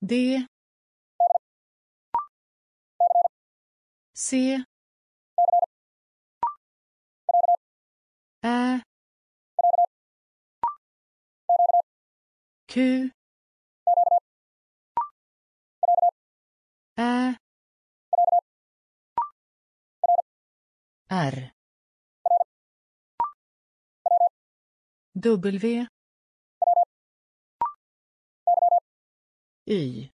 D. C. Ä. Q. Ä. R. W. Y.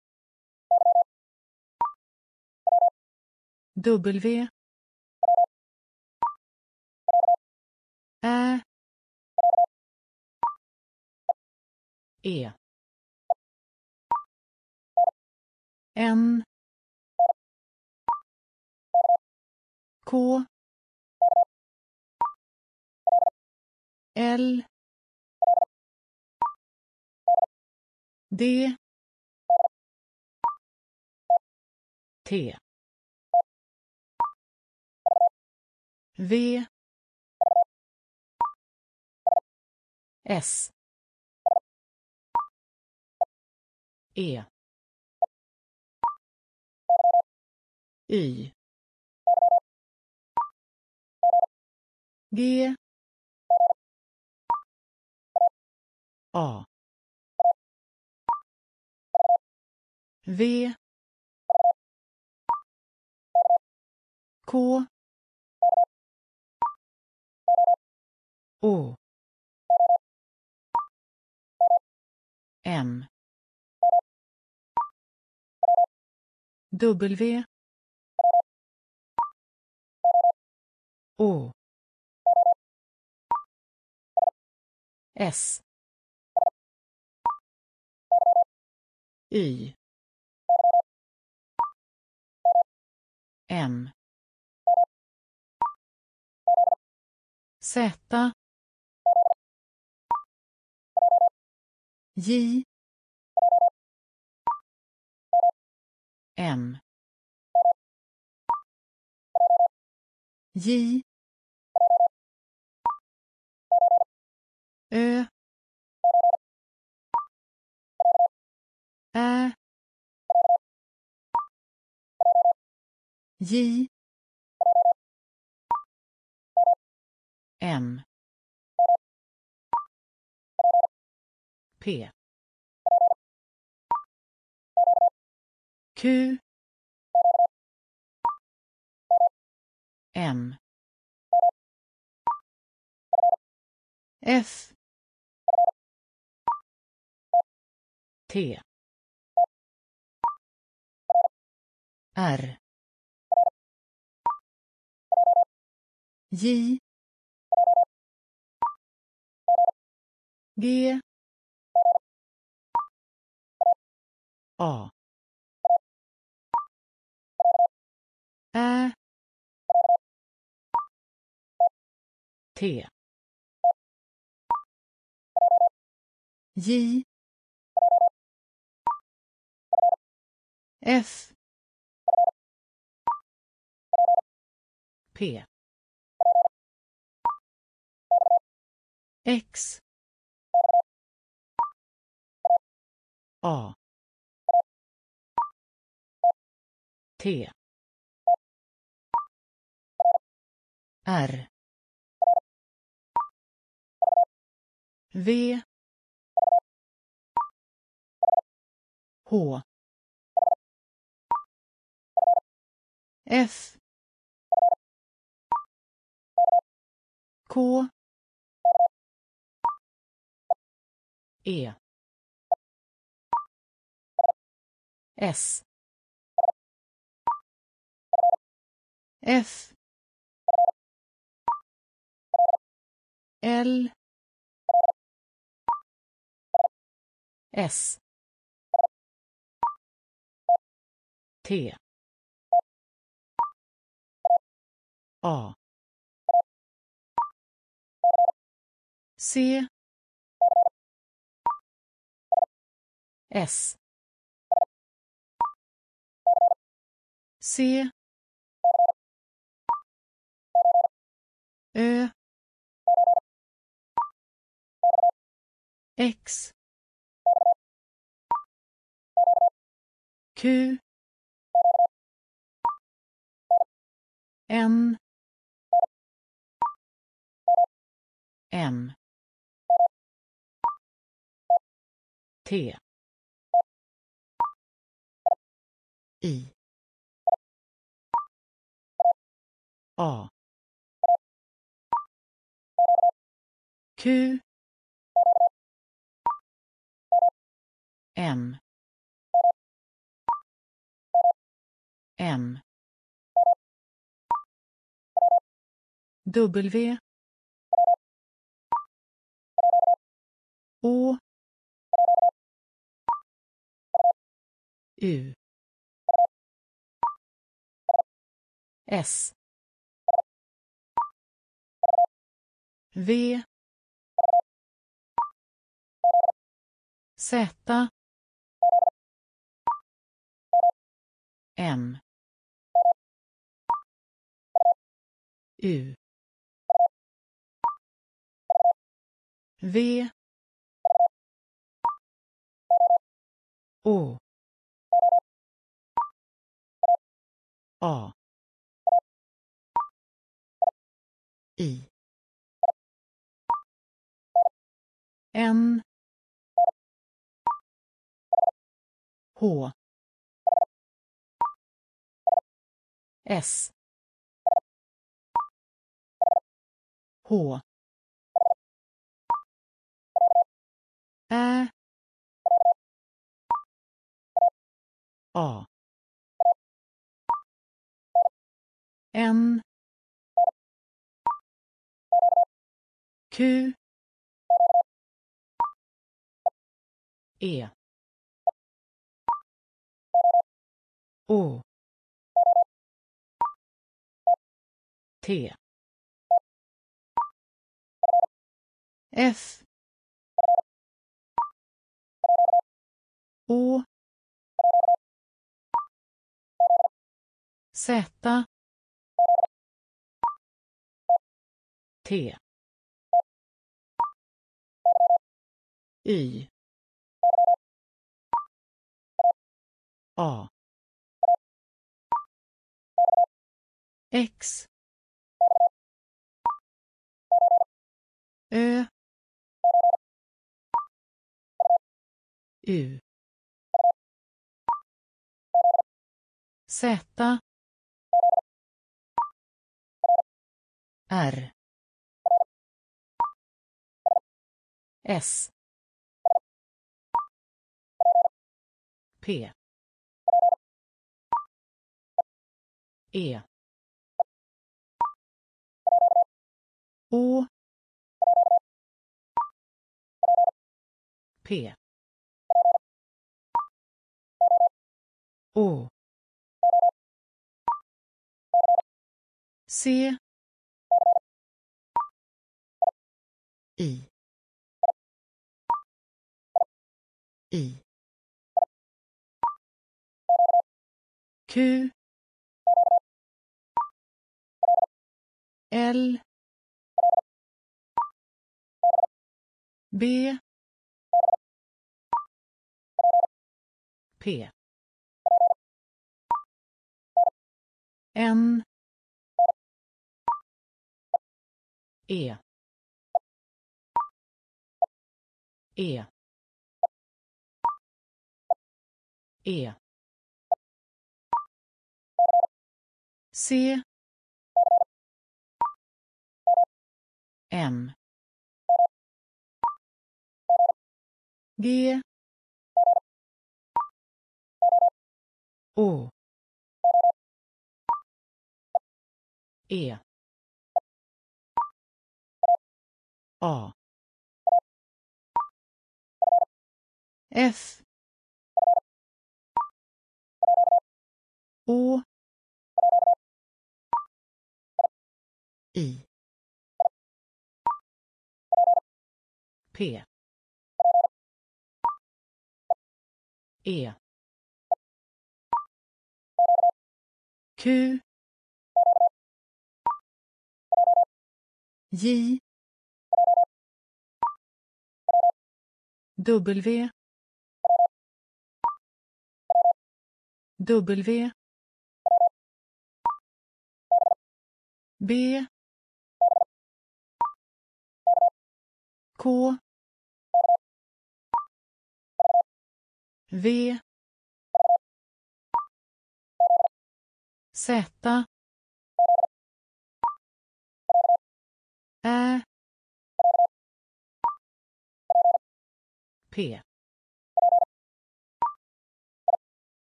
W. Ä. E. N. K. L. D. T. V. S. E. Y G. A. V K. O. M. W. O. S. Y. M. Z. J. M. J. Ö. Ä. J. M. P. Q. M. F. T. R. J. G. A. Ä. T. J. F. P. X. A. T. R. V. H. F. K. E. S. F. L. S. T. A. C. S. C. Ö. X. Q. N. M. T. I. A. Q. M. M. W. Å U. S. V. Z. M. U. V. Å A. I. N. H. S. H. Ä. A. N. Q E. Å T. F. Å Z. T. Y. A. X. Ö. U. Z. R. S. P. E. Å P. Å C. I. I. Q. L. B. P. N. E. E. E. C. M. G. Å E. A F. Å I P. E. Q. J. W. W. B. K. V. Z. Ä. P.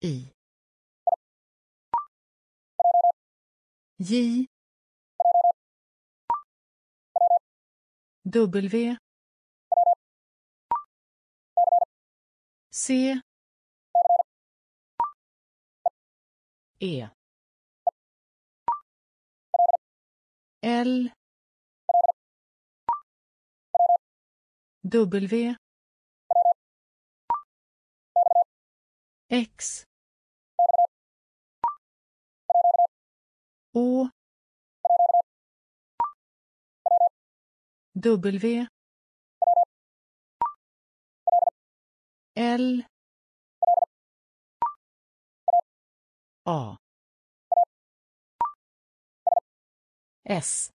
I. J. W. C. E. L. W. X. Å W. L. A. S.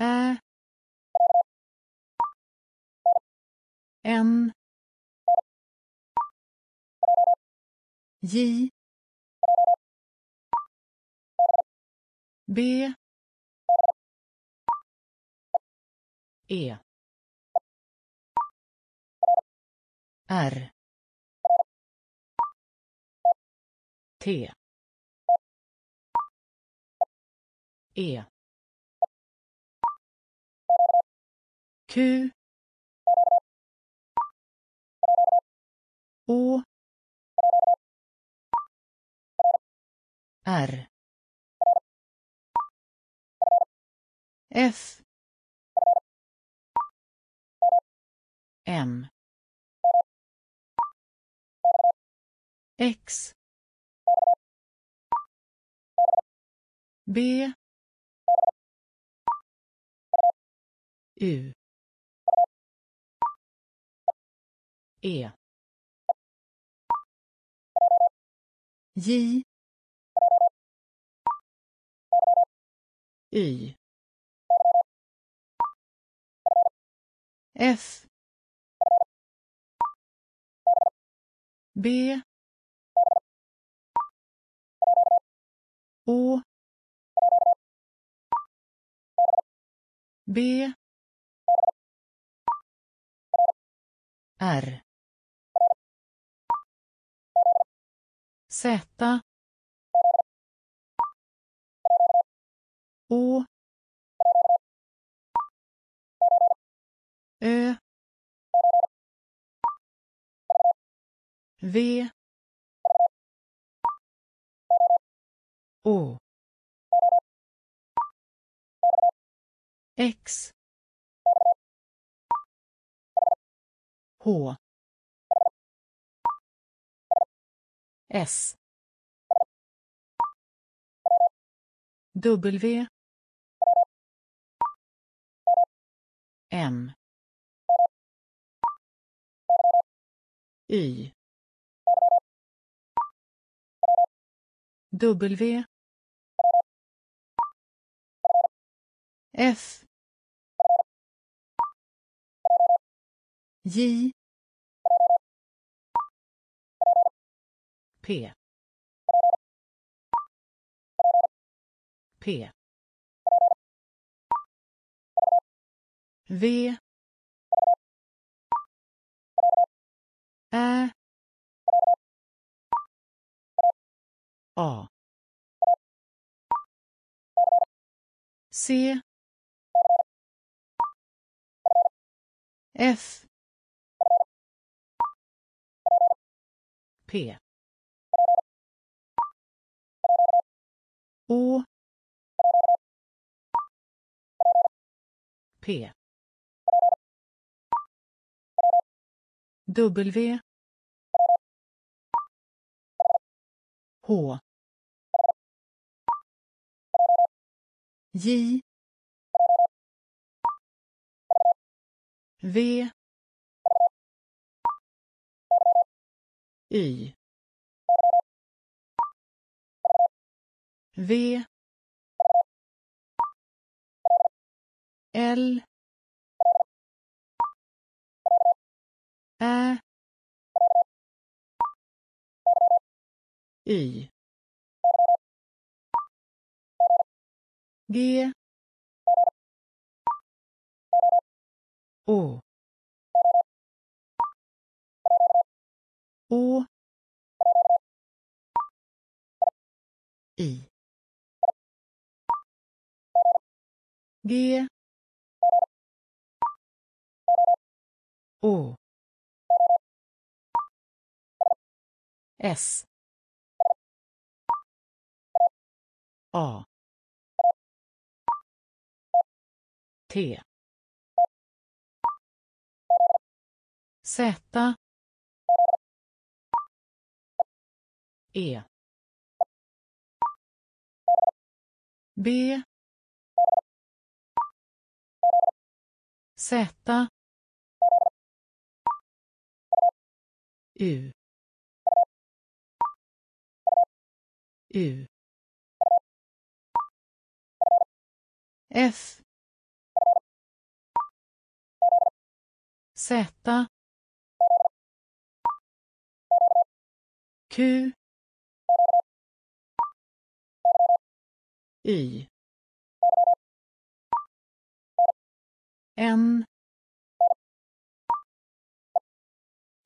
Ä. N. J. B. E. R. T. E. Q. Å R. F. M. X. B. U. E. J. Y. F. B. Å B. R. Z. Å Ö. V. Å X. H. S. W. M. Y. W. F. J. P. P. V. Ä. A. C. F. P. Å P. W. H. J. V. Y. V. L. Ä. Y. G. Å Å I. G. Å S. A. T Z. E. B. Z. U. U. F. Z. Q. Y. N.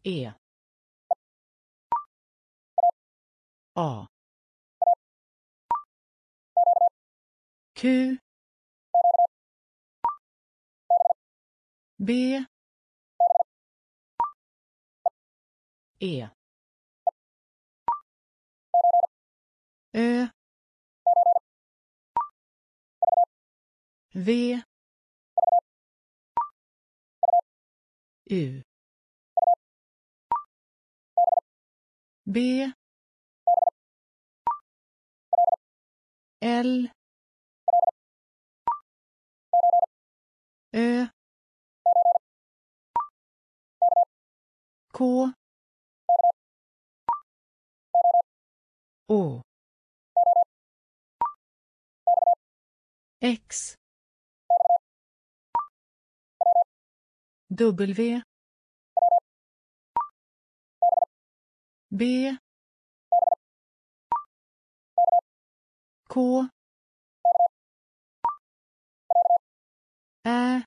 E. A. Q. B. E. Ö. V. U. B. L. Ö. K. Å X. W. B. K. Ä.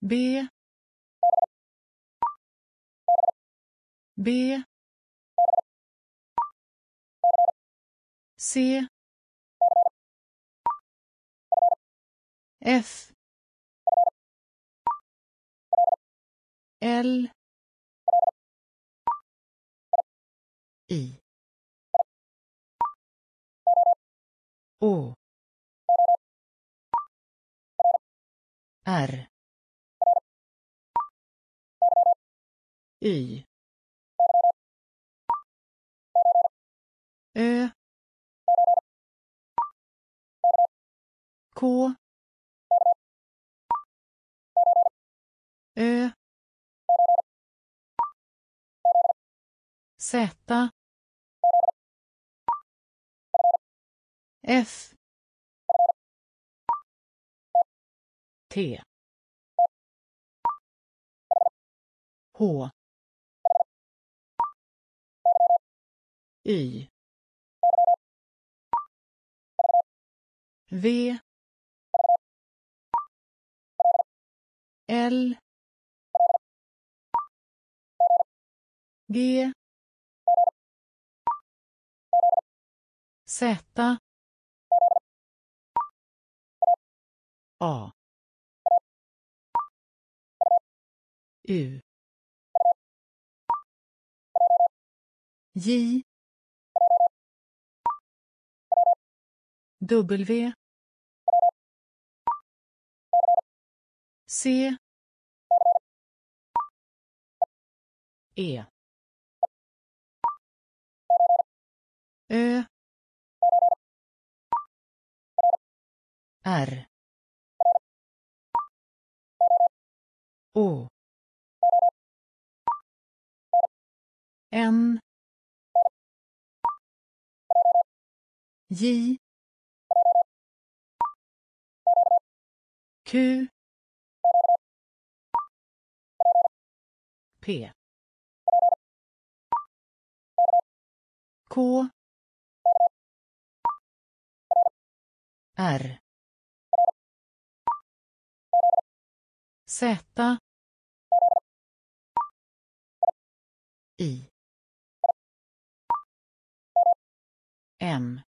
B. B. C. F. L. I. Å R. Y. Ö. K. Ö. Z. F. T. H. Y. V. L. G. Z. A. U. J. W. C. E Ö. R. Å N. J. Q. P K. R. Z. I. M.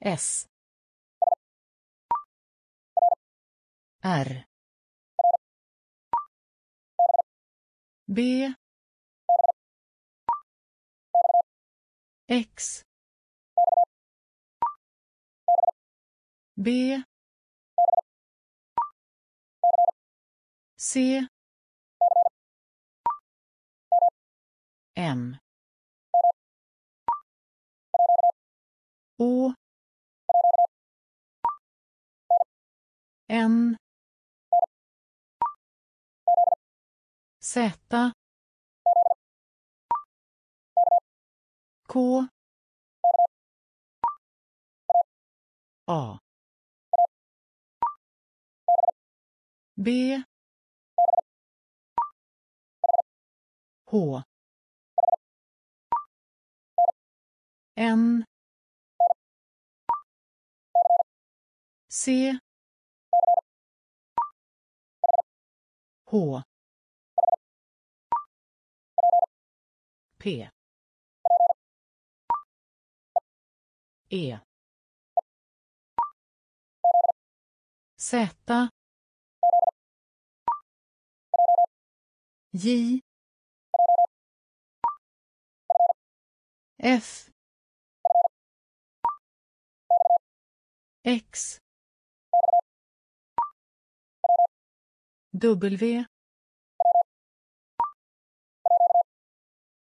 S. R. B. X. B. C. M. Å N. Z. K. A. B. H. N. C. H. P. E. Z. J. F. X. W.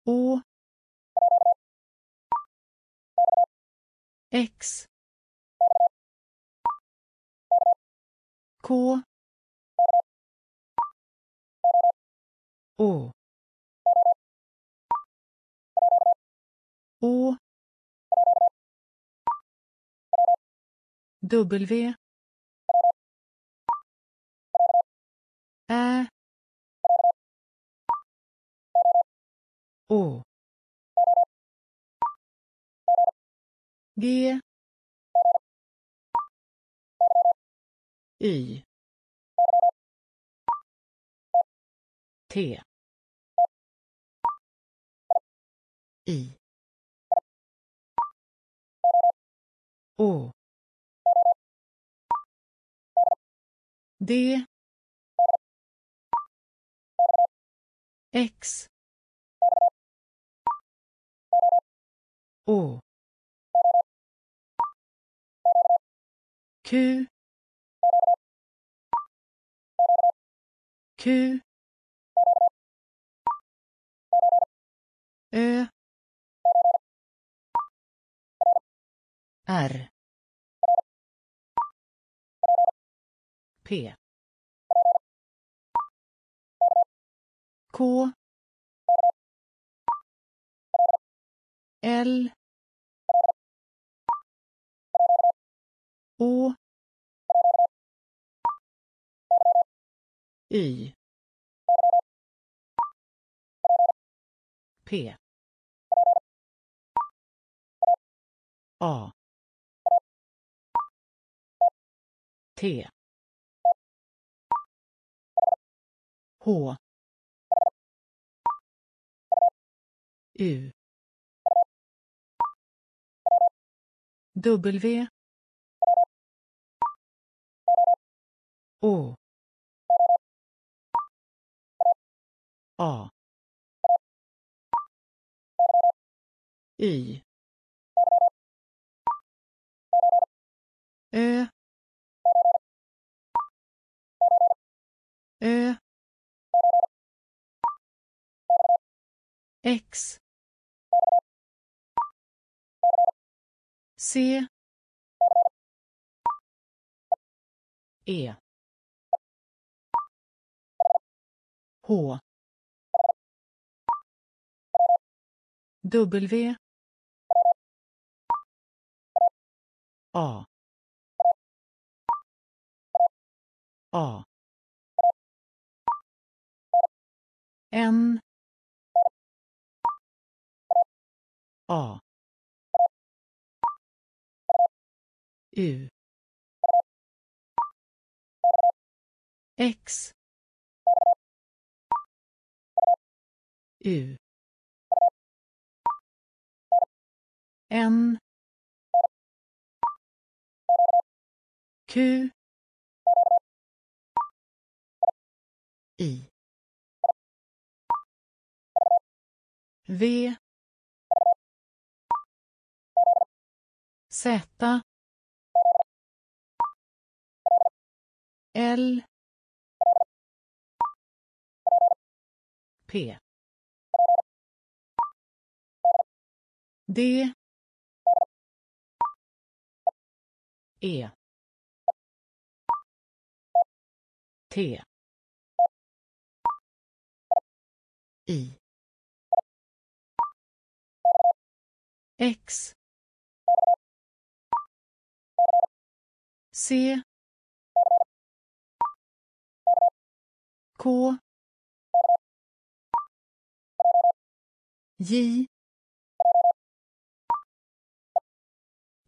Å X. K. Å Å W. Ä Å G. Y T. I. Å D. X. Å Q. Q. Ö. R. P. K. L. Å Y. P. A. T. H. U. W. O. A. Y. Ö. Ö. X. C. E. H. W A A N A U X U N. Q. I. V. Z. L. P. D. E. T. I. X. C. K. J.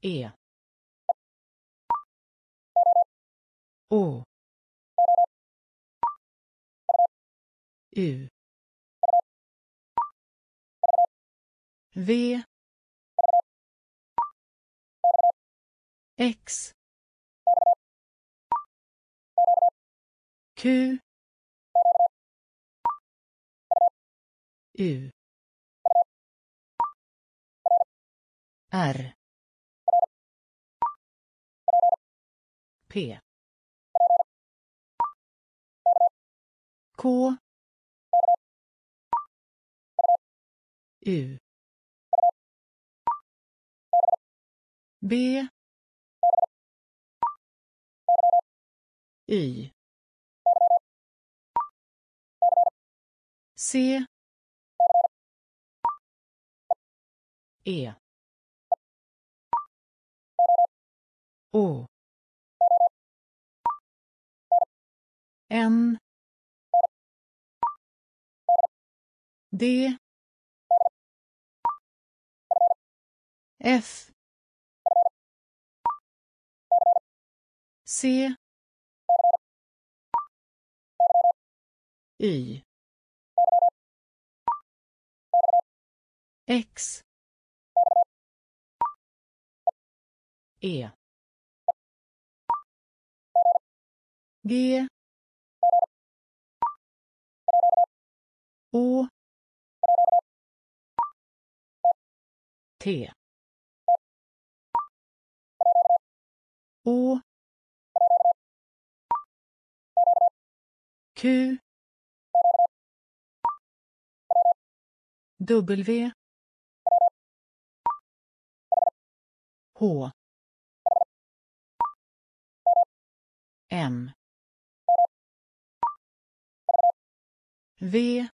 E. Å. U. V. X. Q. U. R. P. K. U. B. Y C. E. Å N. D. F. C. Y X. E. G. Å T. Å Q. W. H. M. V.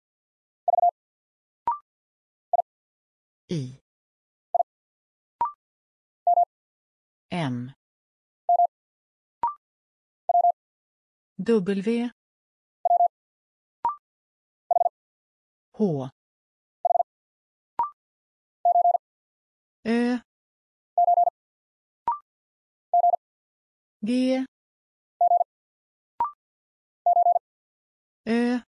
I. M. W. H. Ö. G. Ö.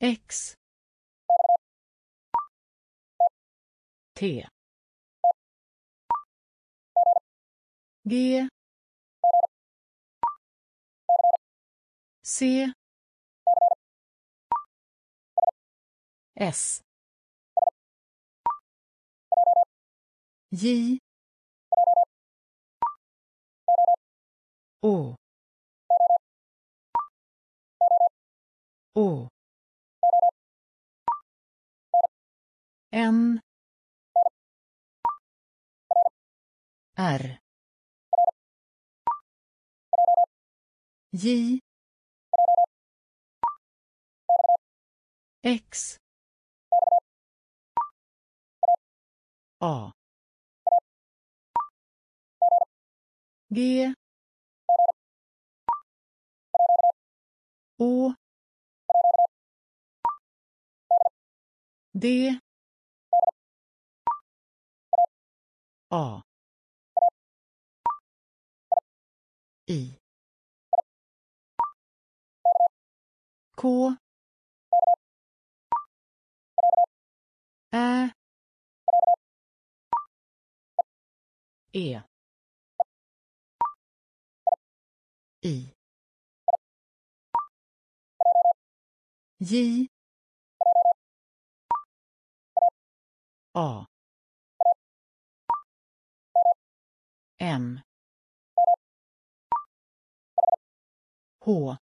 X. T. G. C. S. J. Å O. N. R. J. X. A. G. Å D. A. I K. Ä. E. I. J. A. M H.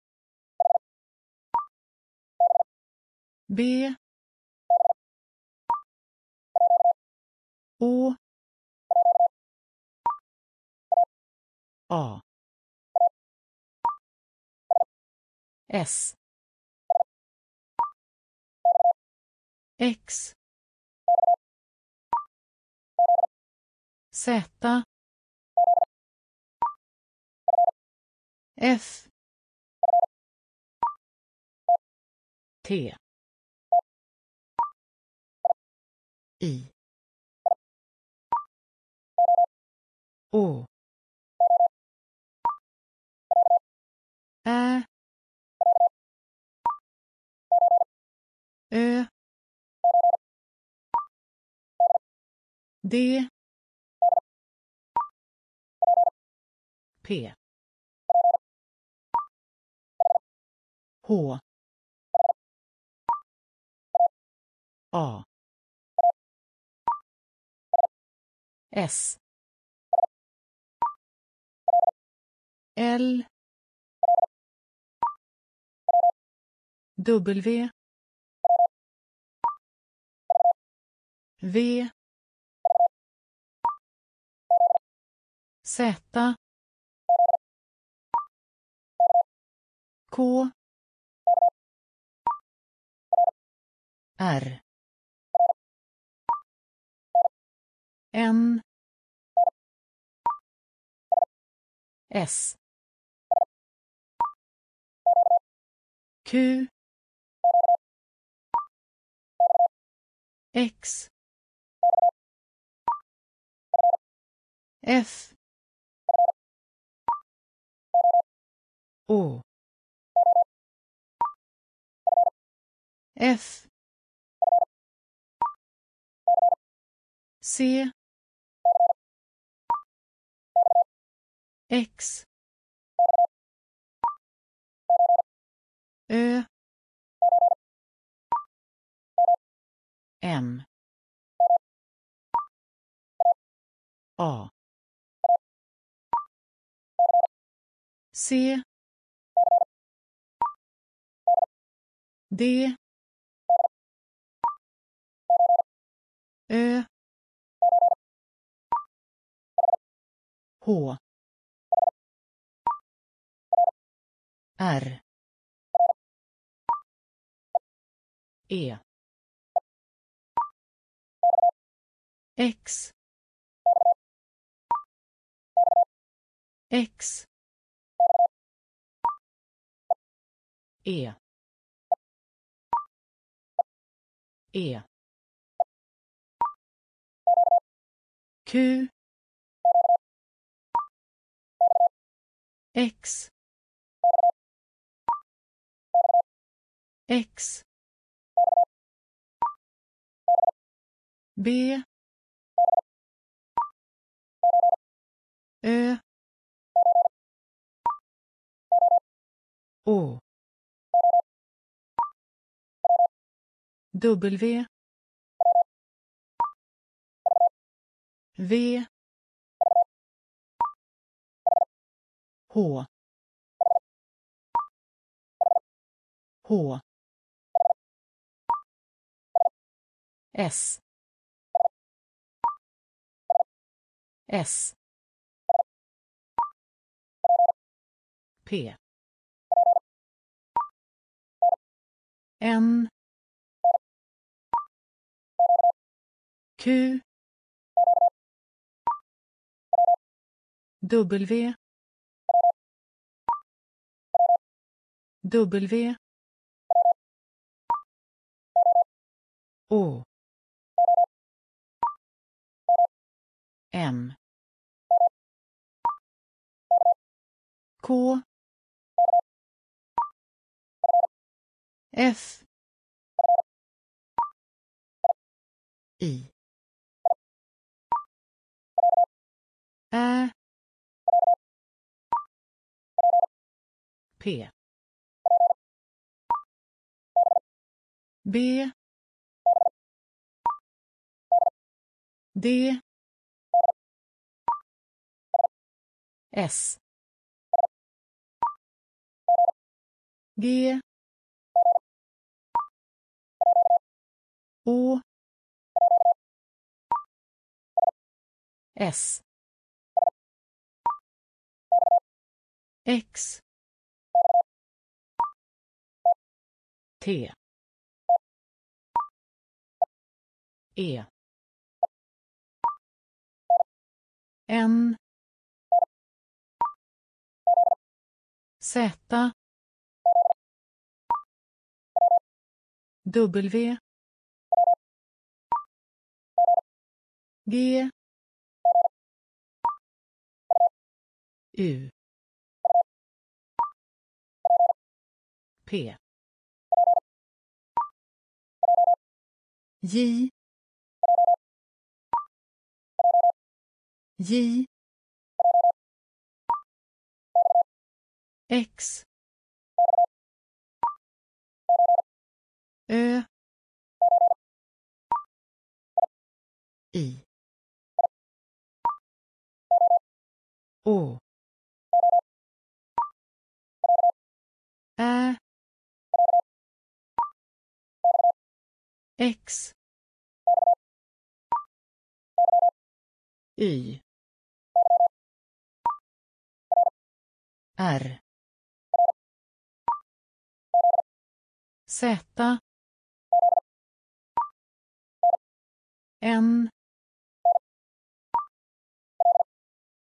B. Å A. S. X. Z. F. T. I. Å. Ä. Ö. D. P. H. A. S. L. W. V. Z. K. R. N. S. Q. X. F. O. F. C X. Ö. M. A. C. D. Ö. H. R. E. X. X. E. E. Q. X. X. B. Ö. Å W. V. H. H. S. S. P. N. Q. W. W. O. M. K. F. I. Ä. P. B. D. S. G. Å S. X. T. E. N. Z. W. G. U. P. J. J. X. Ö. I. O Ä. X. Y. R. Z. N.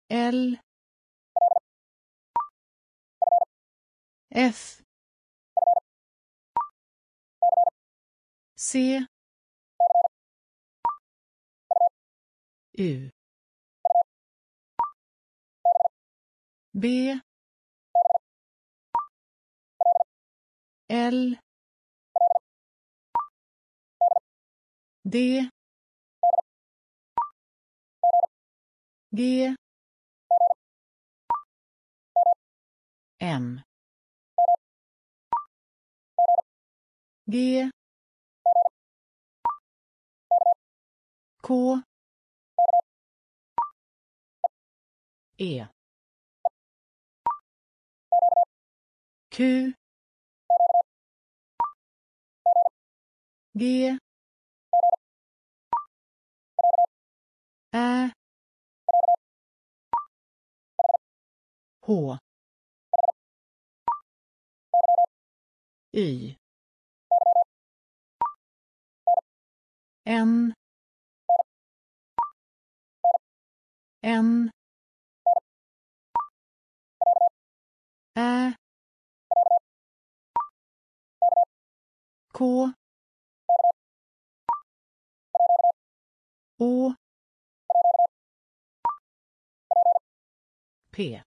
L. F. C. U. B. L. D G. M. G. K. E. Q. G Ä. H. Y. N. N. Ä. K. Å P.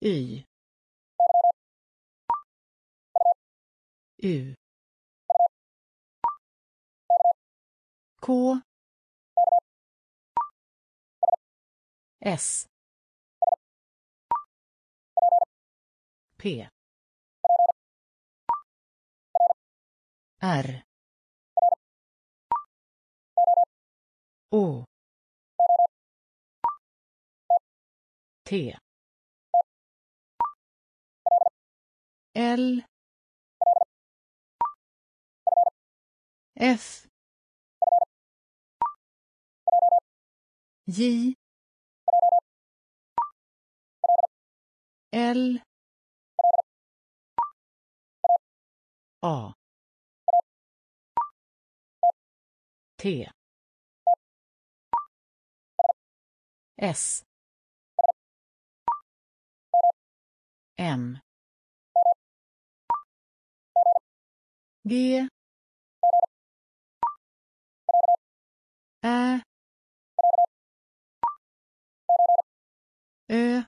Y. U. K. S. P. R. O. T. L. F. J. L. A. T. S. M. G. Ä. Ö.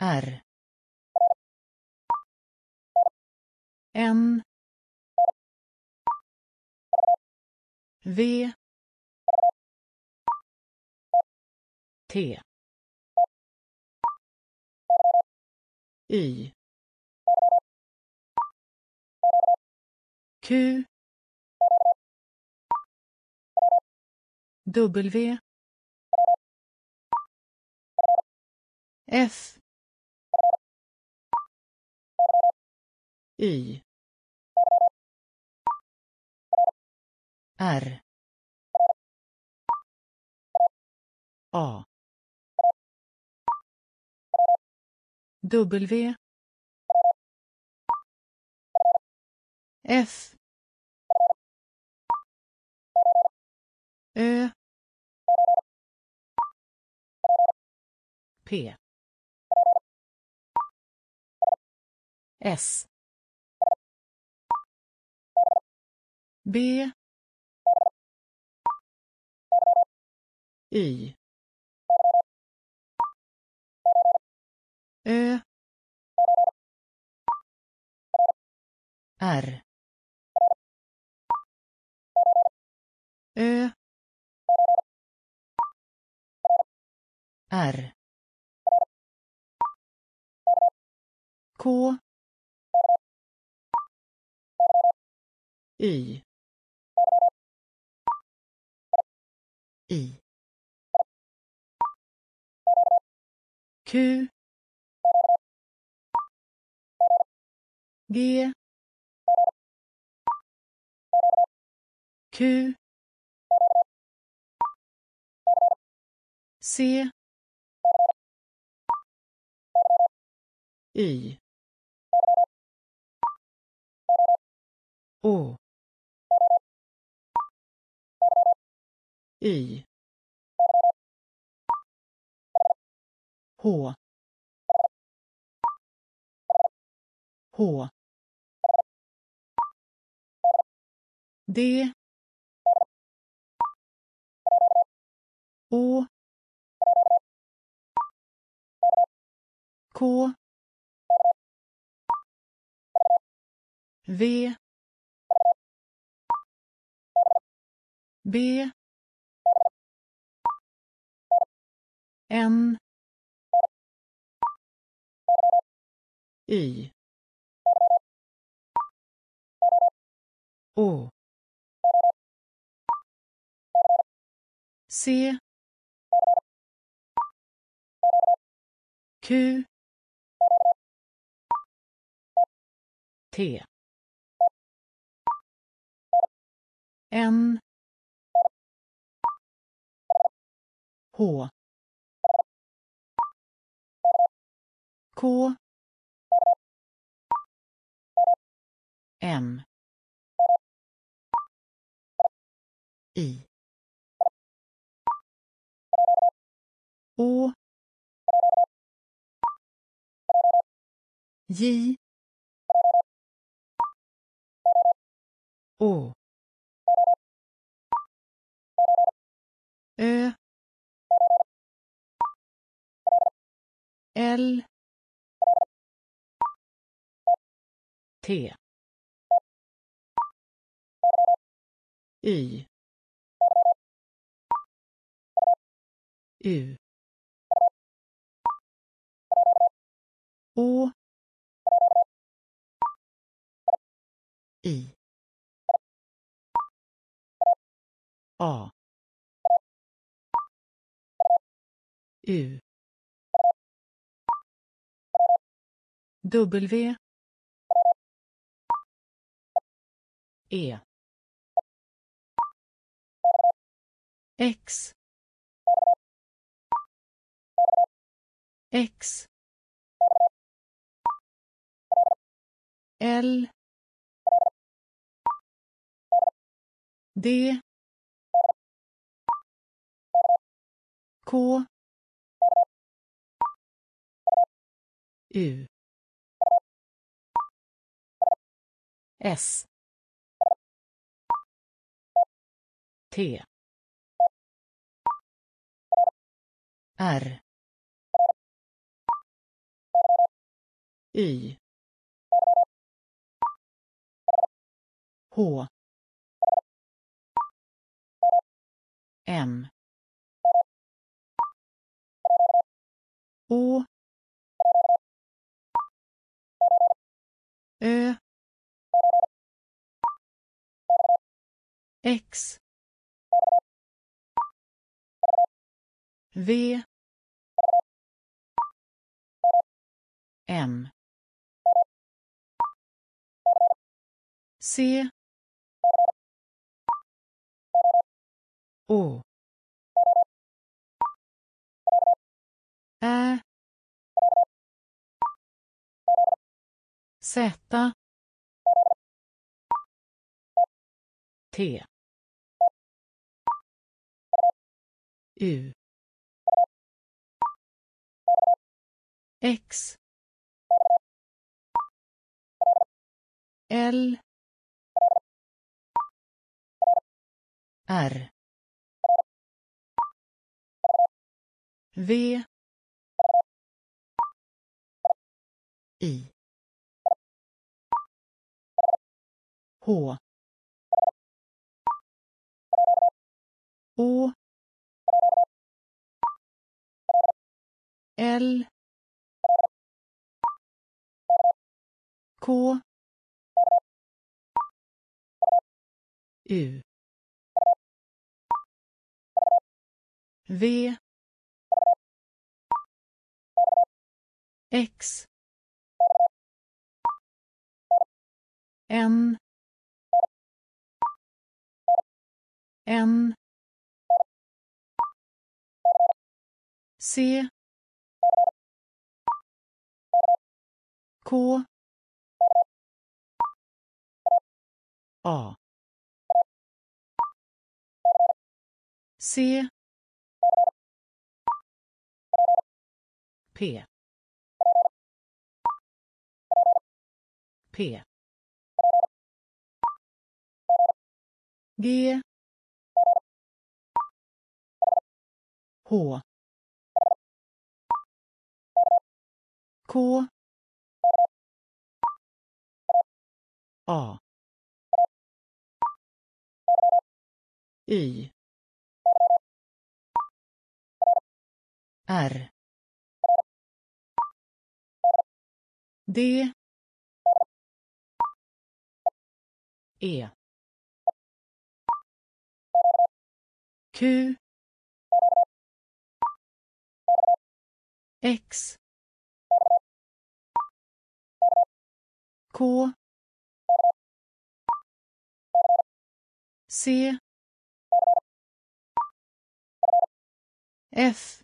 R. N. V. T. Y. Q. W. F. Y. R. A. W F Ö P S B Y Ö. R. Ö. R. K. Y. I. Q. G. Q. C. Y. Å Y H. H. D Å. K. V. B. N. Y. Å. C Q T N H K M I Å. J. Å. Ö. L. T. Y. U. Å I. A. U. W. E. X. X. L. D. K. U. S. T. R. Y. H. M. Å Ö. X. V. M. C Å Ä. Z. T. U. X. L. R. V. I. H. Å L. K. U. V. X. N. N. C. K. A. C. P. P. G. H. K. A. Y R. D. E. Q. X. K. C. F.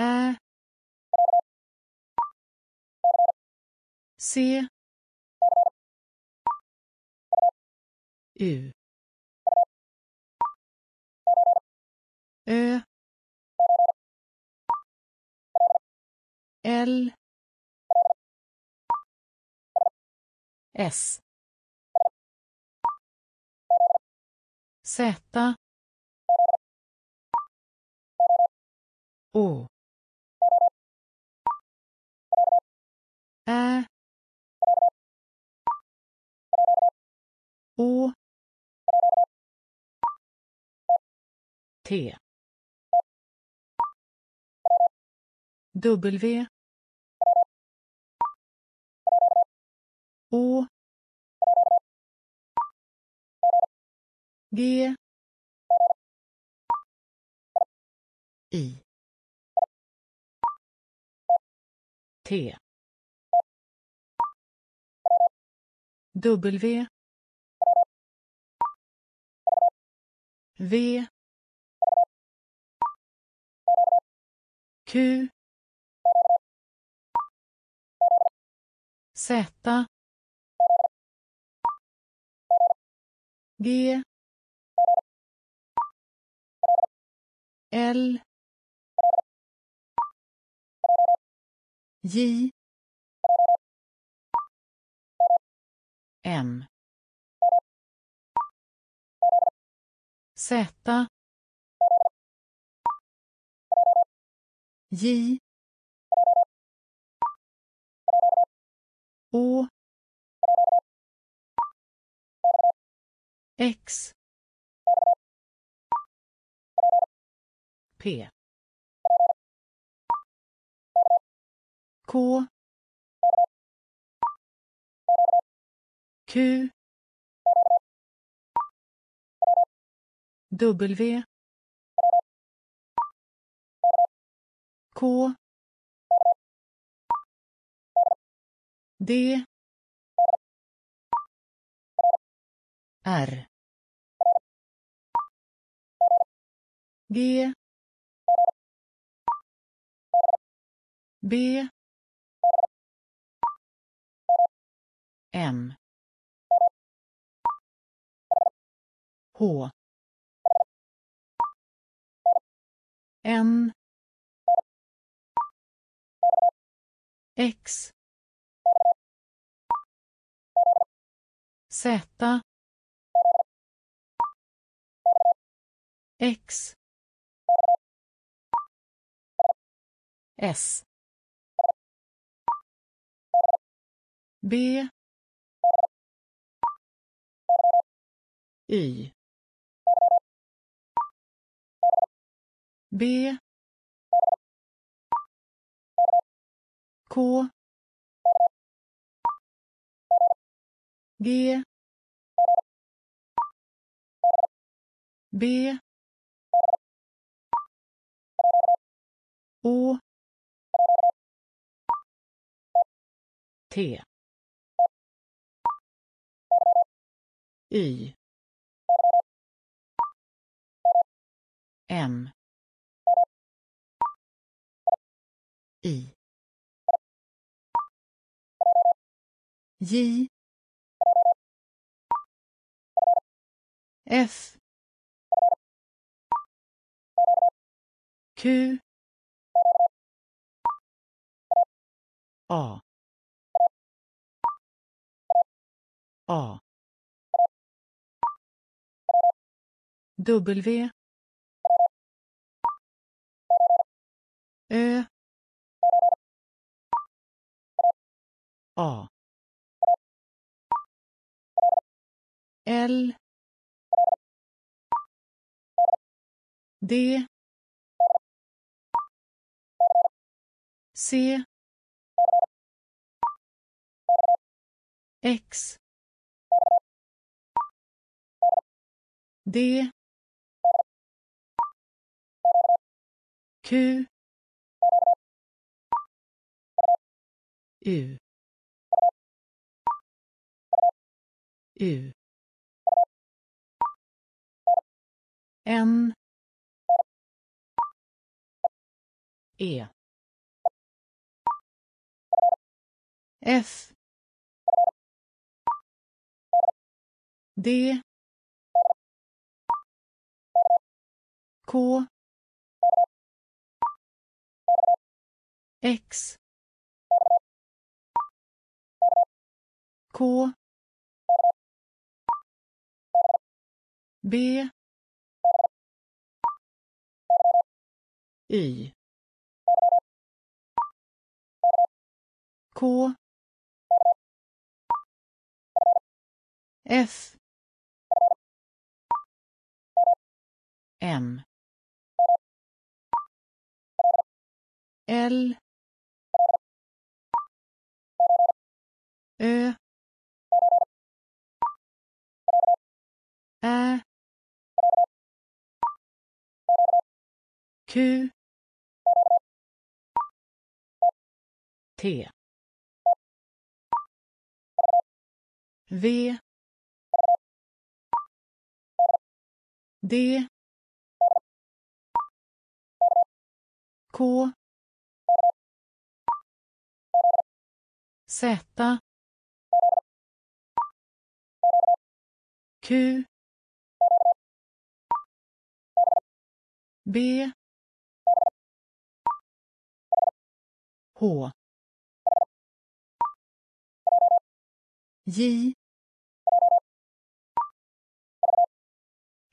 Ä C. U. Ö. L. S. Z. Å Ä. Å. T. W. Å. G. I. T. W. V. Q. Z. G. L. J. M. Z. J. Å. X. P. K. Q. W K D R G B M. H. N. X. Z. X. S. B. Y. B. K. G. B. Å T. Y. M. I. J. F. Q. A. A. W. Ö. A. L. D. C. X. D. Q. U. U. N. E. F. D. K. X. K. B. Y. K. F. M. L. Ö. Ä. Q. T. V. D. K. Z. Q. B. H. J.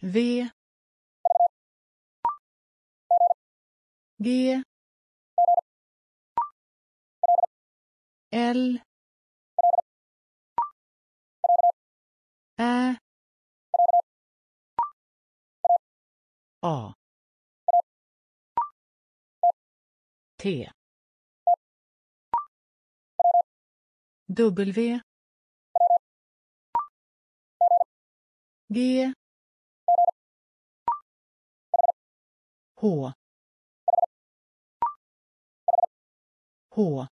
V. G. L. Ä. A. T. W. G. H. H.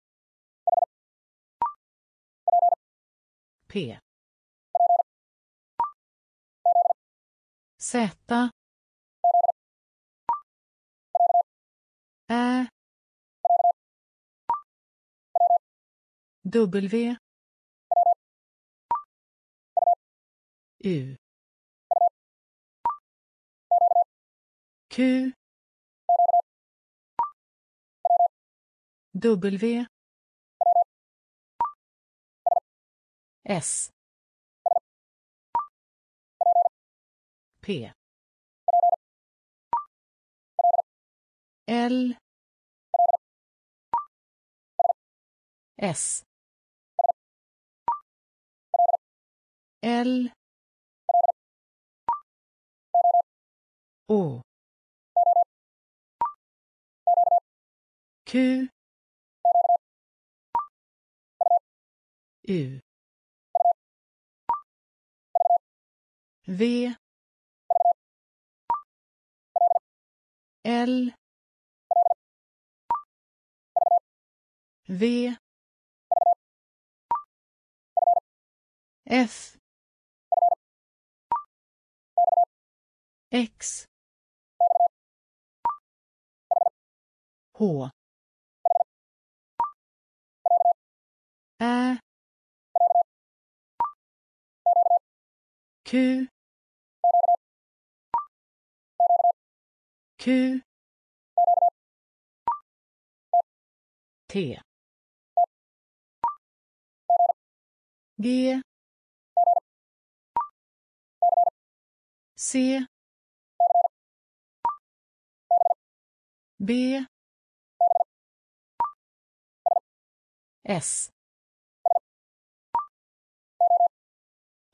P. Z. Ä. W. U. Q. W. S. P. L. S. L. O. Q. U. V. L. V. F. X. H. Ä. Q. Q. T. G. C. B. S.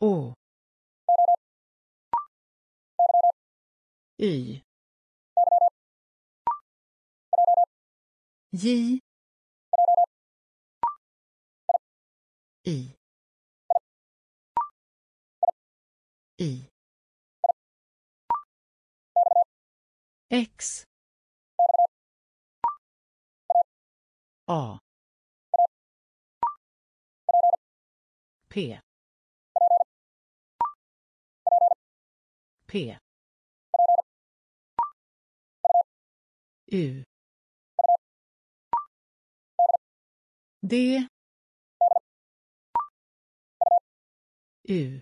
O. Y. J. I. I. X. A. P. P. U. D. U.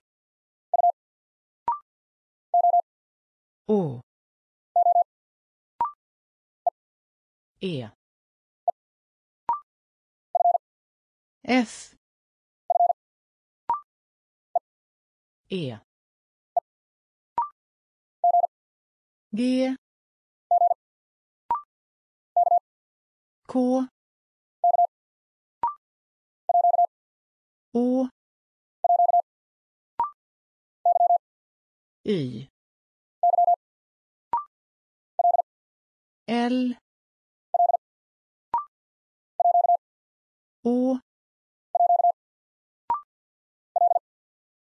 O. E. F. E. G. K. Å Y. L. O.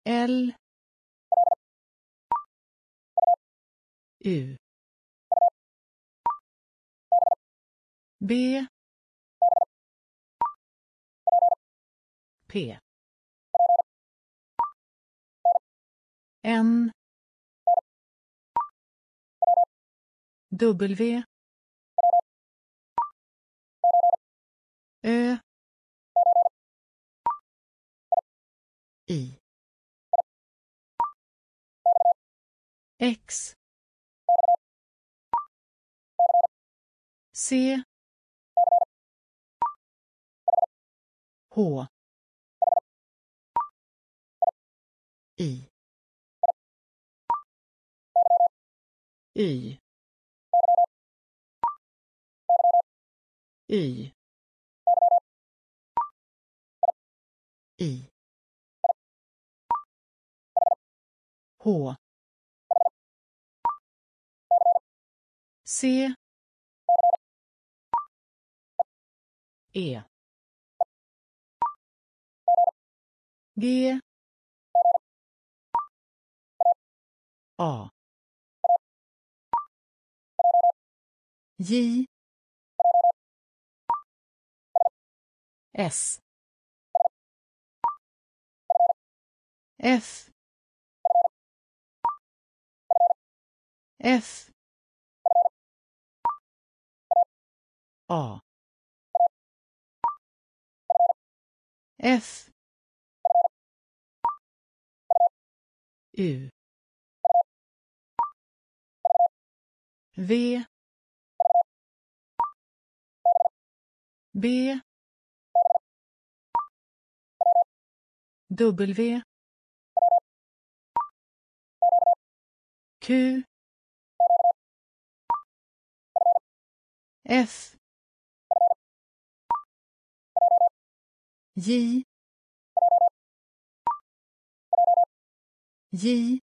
L. U. B. P. N. W. Ö. I. X. C. H. I. Y Y I H. C. E. G. A. J. S. F. F. A. F. U. V. B. W. Q. F. J. J.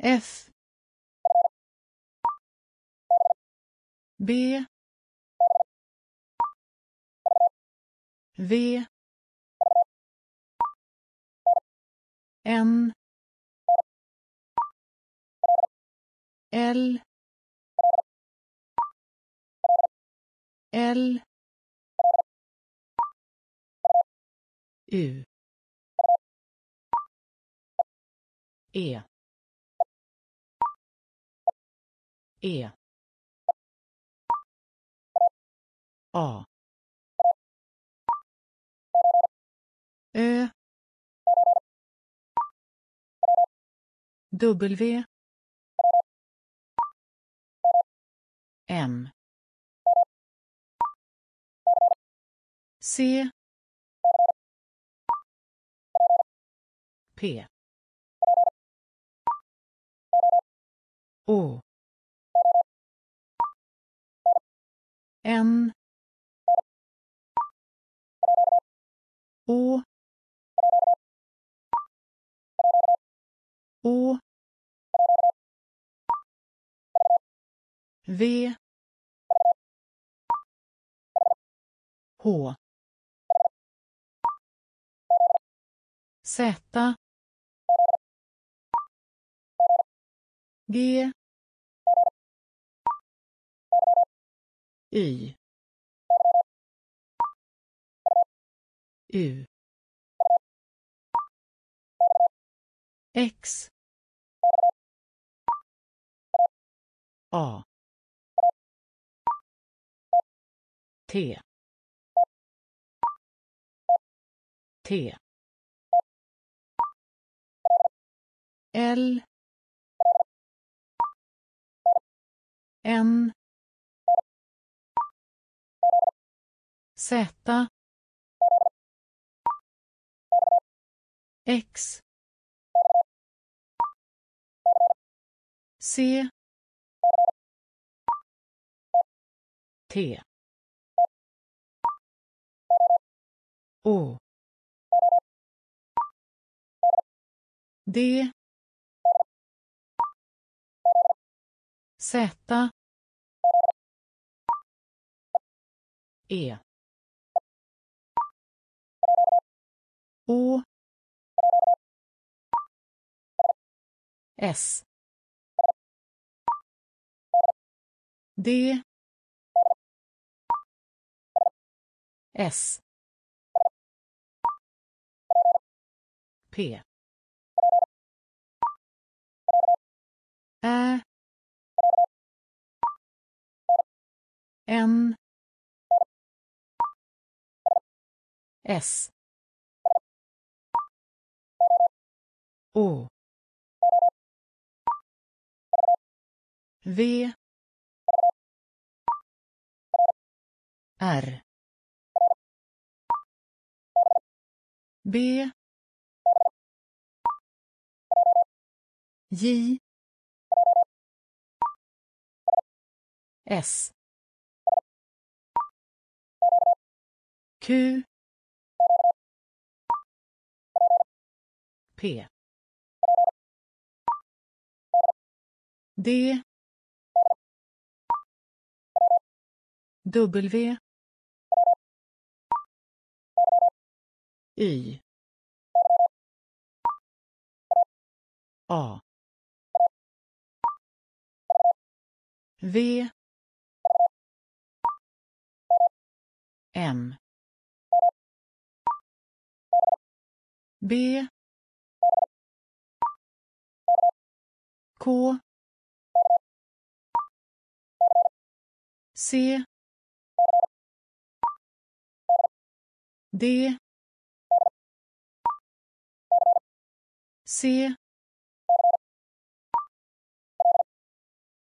F. B. V. N. L. L. U. E. E. A. Ö. W. M. C. P. O. N. Å Å V. H. Z. G. Y. U. X. A. T. T. L. N. Z. X. C. T. O. D. Z. E. Å S. D. S. P. Ä. N. S. O. V. R. B J. S. Q. P. D. W. Y. A. V. M. B. K. C. D. C.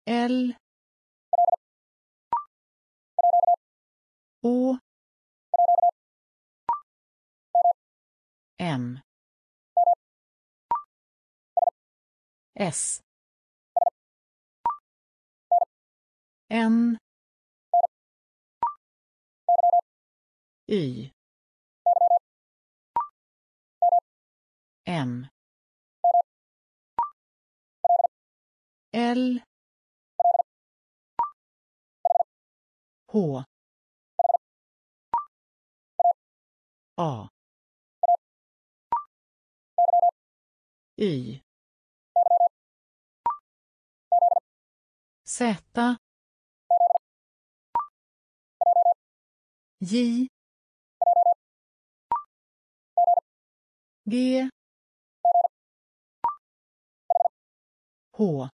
L. Å M S N Y M L H A. Y Z. J. G. H.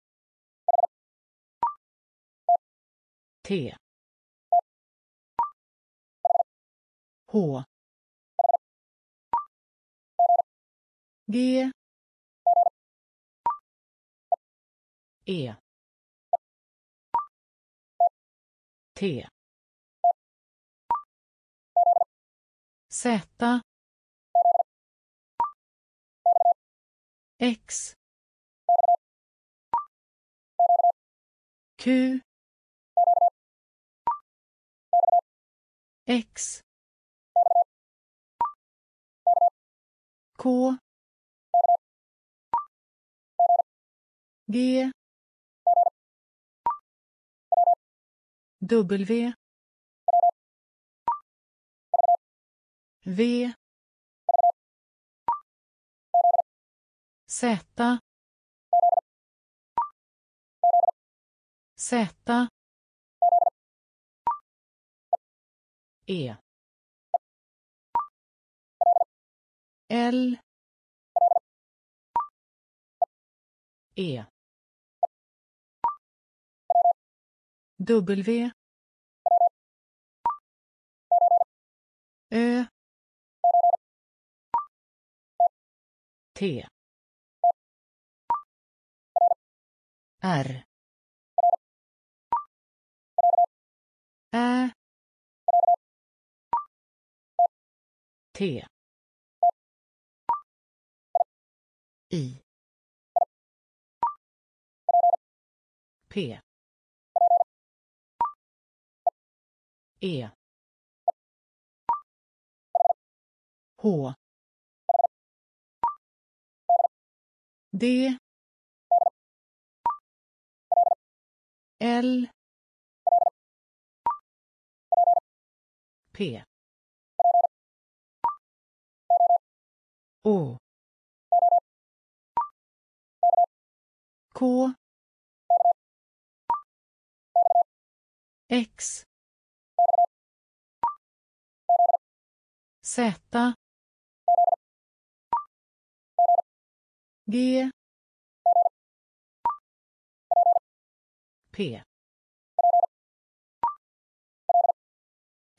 T. H. G. E. T. Z. X. Q. X. K. G. W. V. Z. Z. E. L. E. W. Ö. T. R. Ä. T. I. P. E. H. D. L. P. Å K. X. Z. G. P.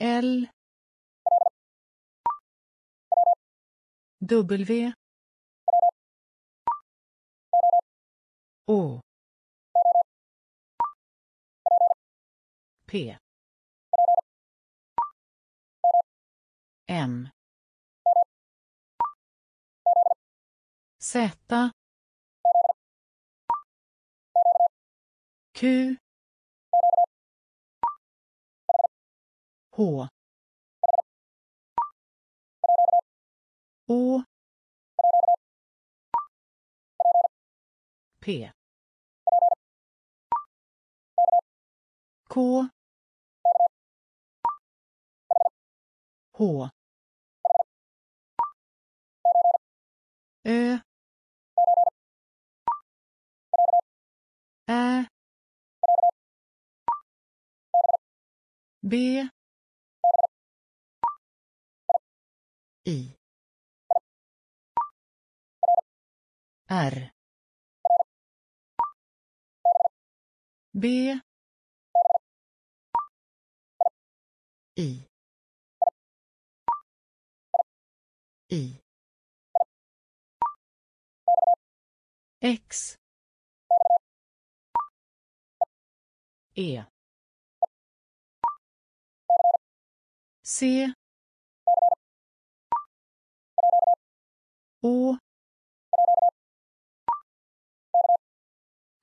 L. W. Å P. M. Z. Q. H. Å P. K. H. Ö. Ä. B. I. R. B. I. I. X. E. C. Å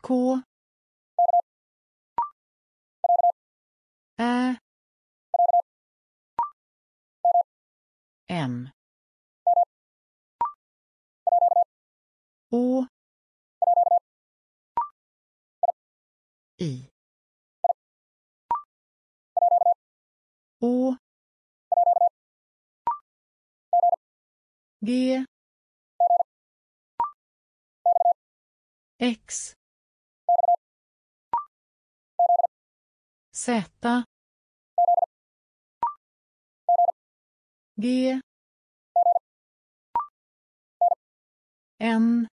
K. Ä M. Å I. Å. G. X. Z. G. N.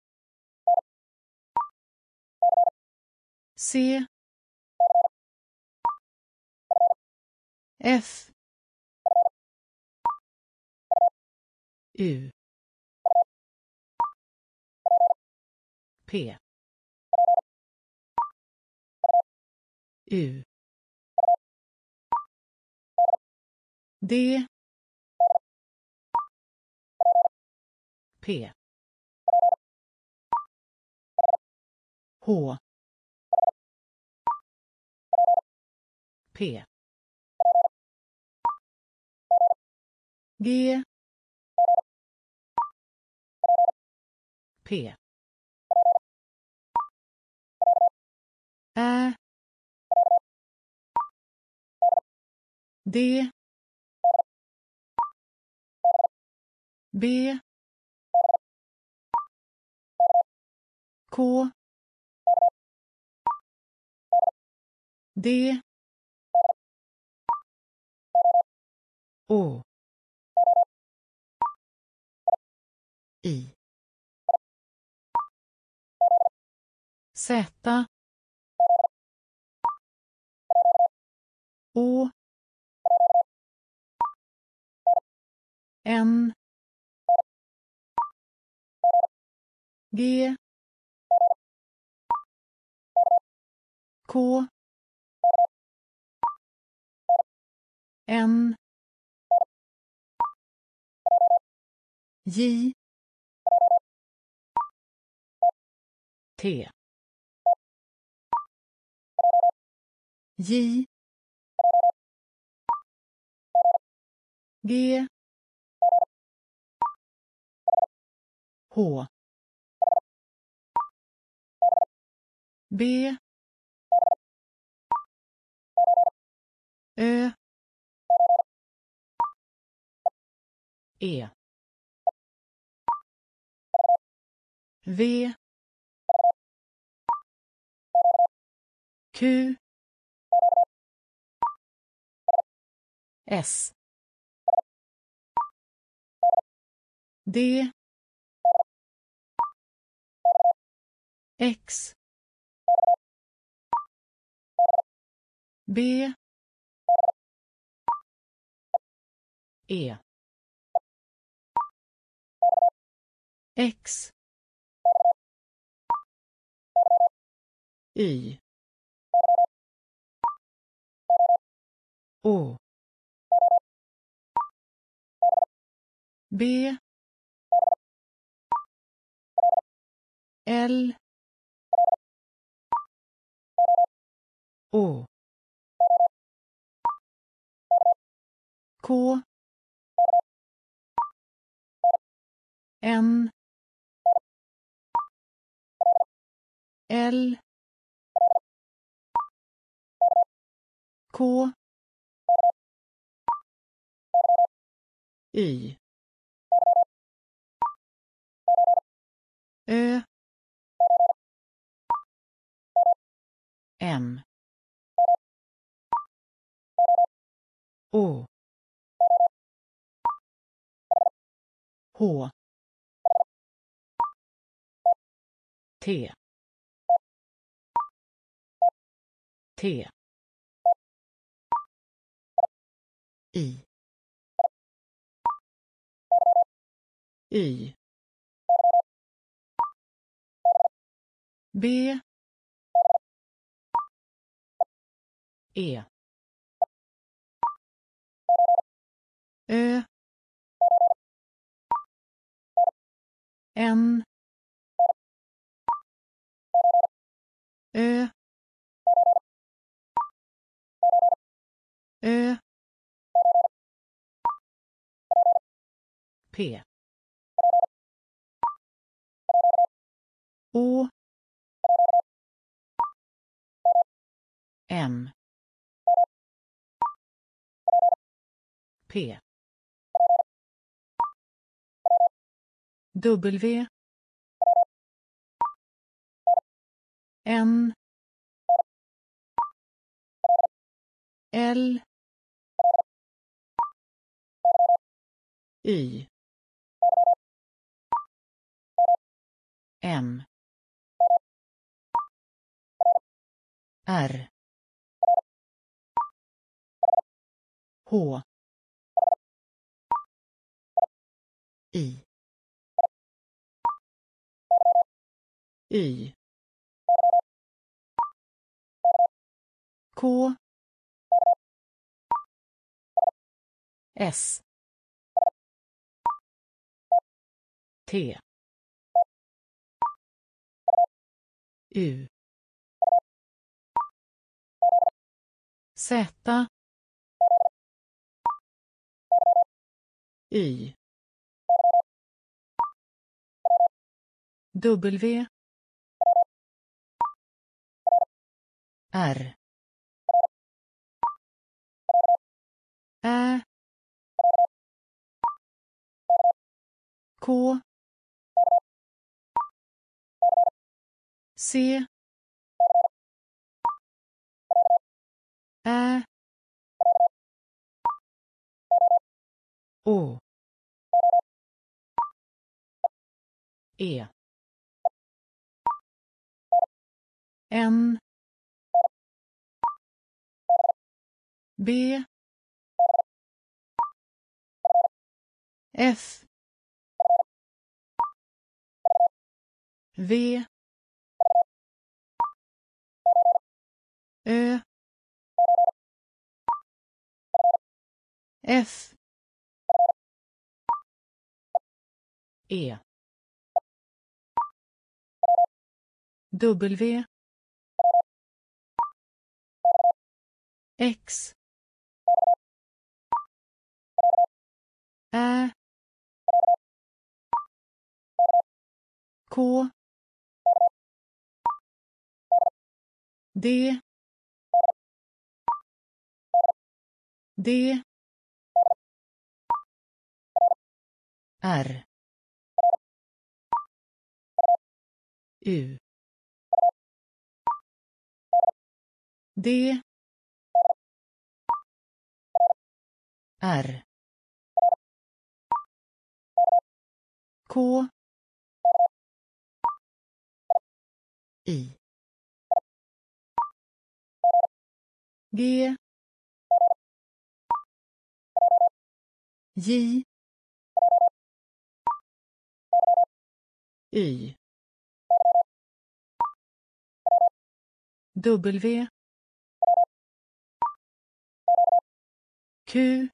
C F U P U D P H P. G. P. Ä. D. B. K. D. Å I. Z. Å N. G. K. N. J. T. J. G. H. B. Ö. E. V. Q. S. D. X. B. E. X. Y Å. B. L. Å. K. N. L. K. Y. Ö. M. Å. H. T. T. I. Y. B. E. Ö. N. Ö. Ö. P. Å. M. P. W. N. L. Y. M. R. H. I. Y. K. S. T. U. Z. Y. W. R. Ä. K. C. Ä. Å. E. N. B. F. V. Ö. F. E. W. X. Ä. K. D. D. R. U. D. R. K. I. G. J. Y. W. Q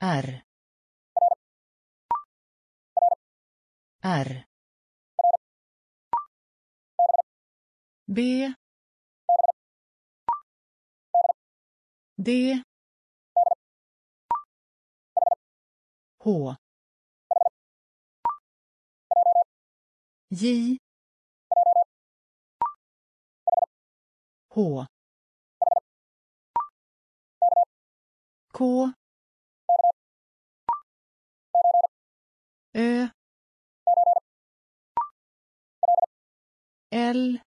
R R B D. H. J. H. K. Ö. L.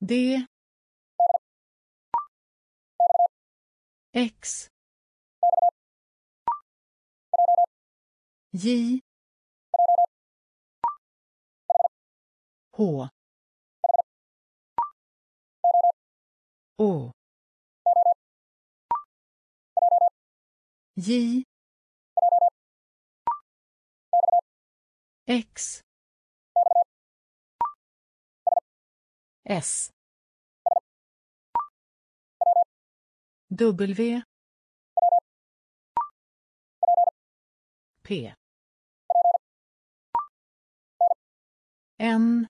D. X. J. H. O. J. X. S W. P. N.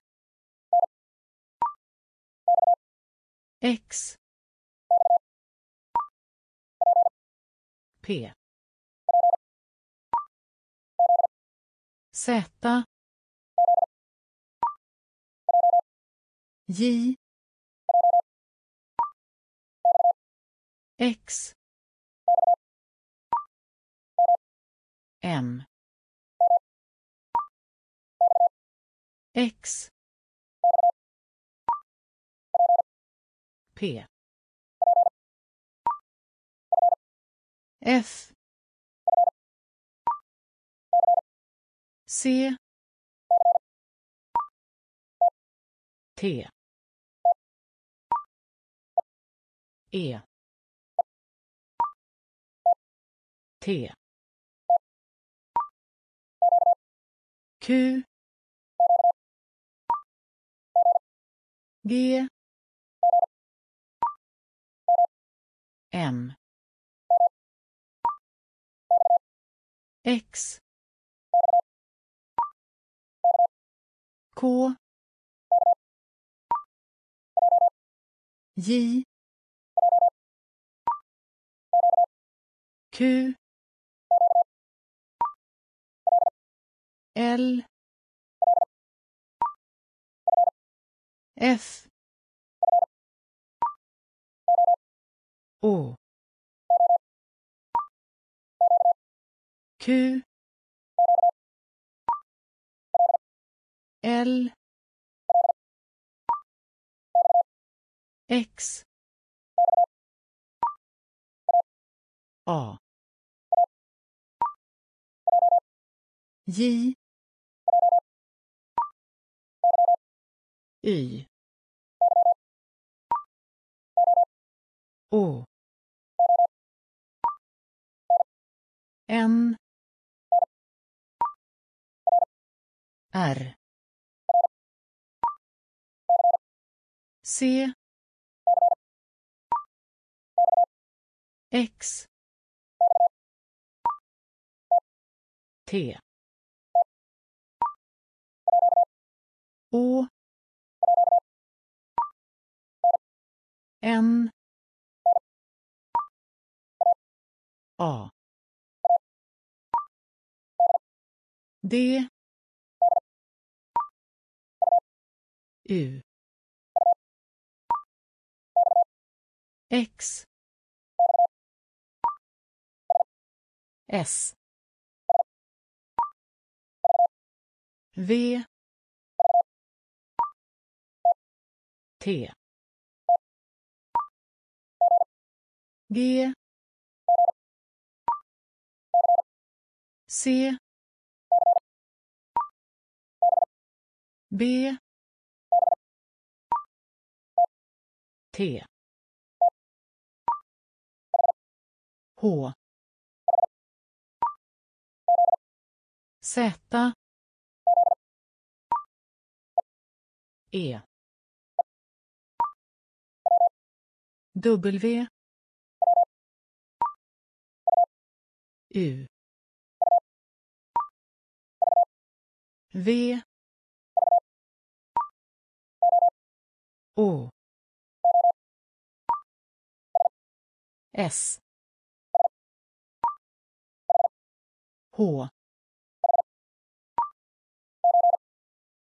X. P. Z. J. X. M. X. P. F. C. T. E T. Q. G. M. X. K. J. Q L. F. O. Q. L. X. A. J. Y. Å N. R. C. X. T. Å N. A. D. U. X. S. V. T. G. C. B. T. H. Z. E. W. U. V. O. S. H.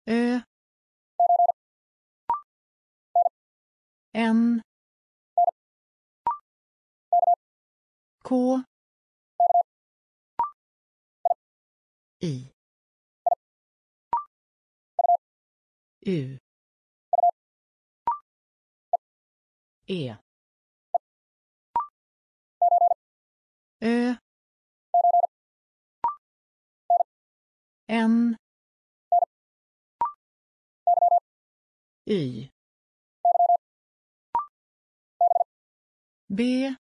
Ö. N. K. I. U. E. Ö. N. Y. B.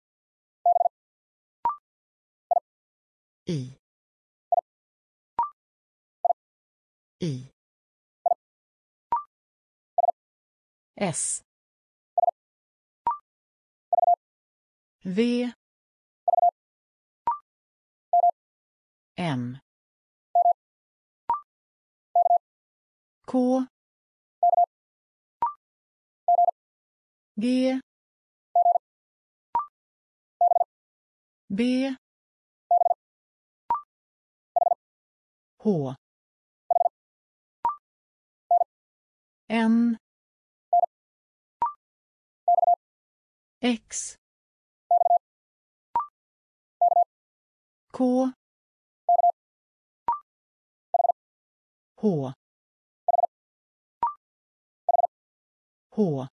I. I. S. V. M. K. G. B. H N. X. K. H. H.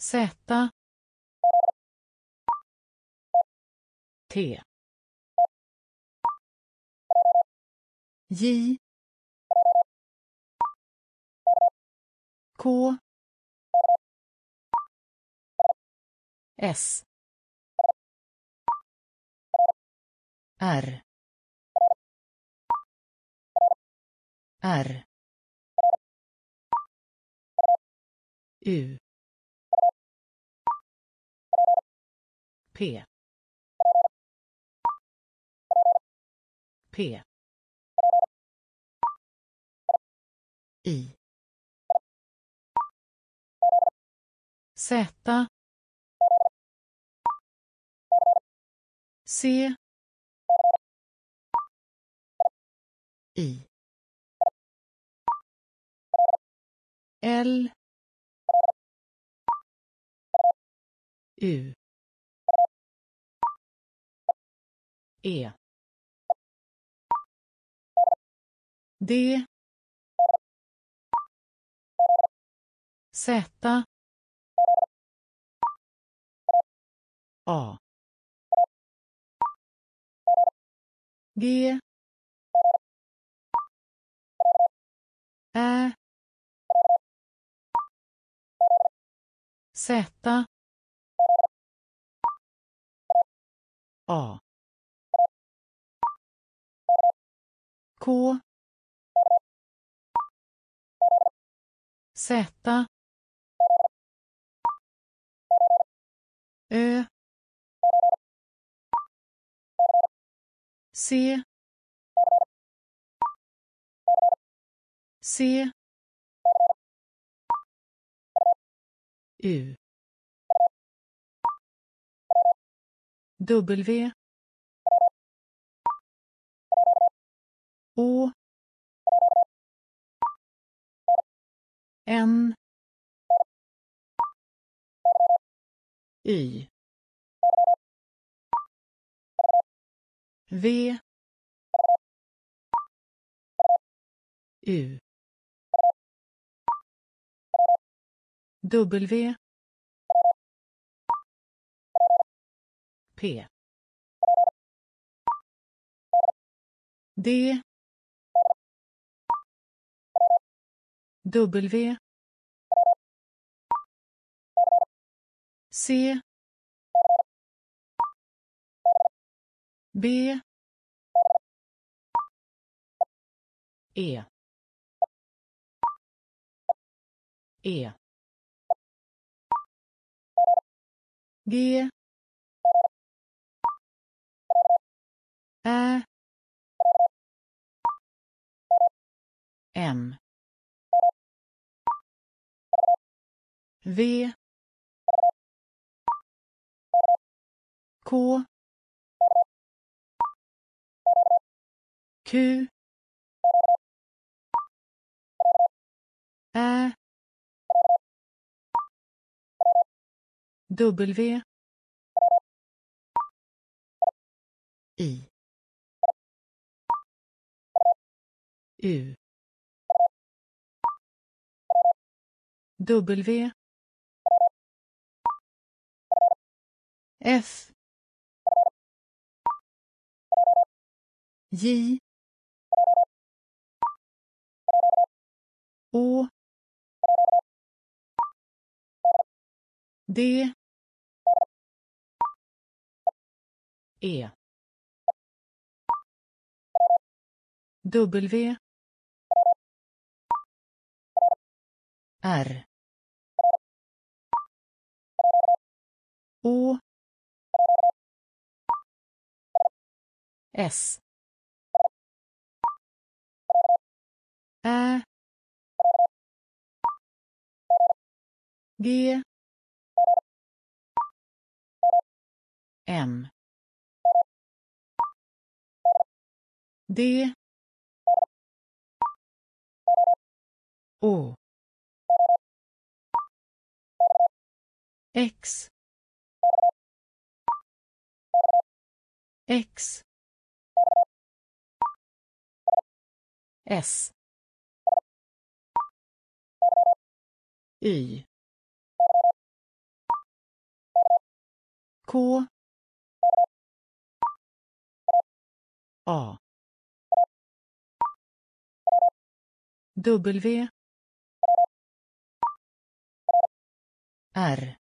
Z. T. J. K. S. R. R. U. P. P. I. Z. C. I. L. U. E. D. Z. A. G. Ä. Z. A. K. Z. Ö. C. C. U. W. Å N. Y. V. U. W. P. D. W. C. B. E. E. G. A. M. V. K. Q. Ä. W. I. U. W. F. J. Å D. E. W. R. Å S. Ä. G. M. D. O. X. X. S. Y K. A. W. R.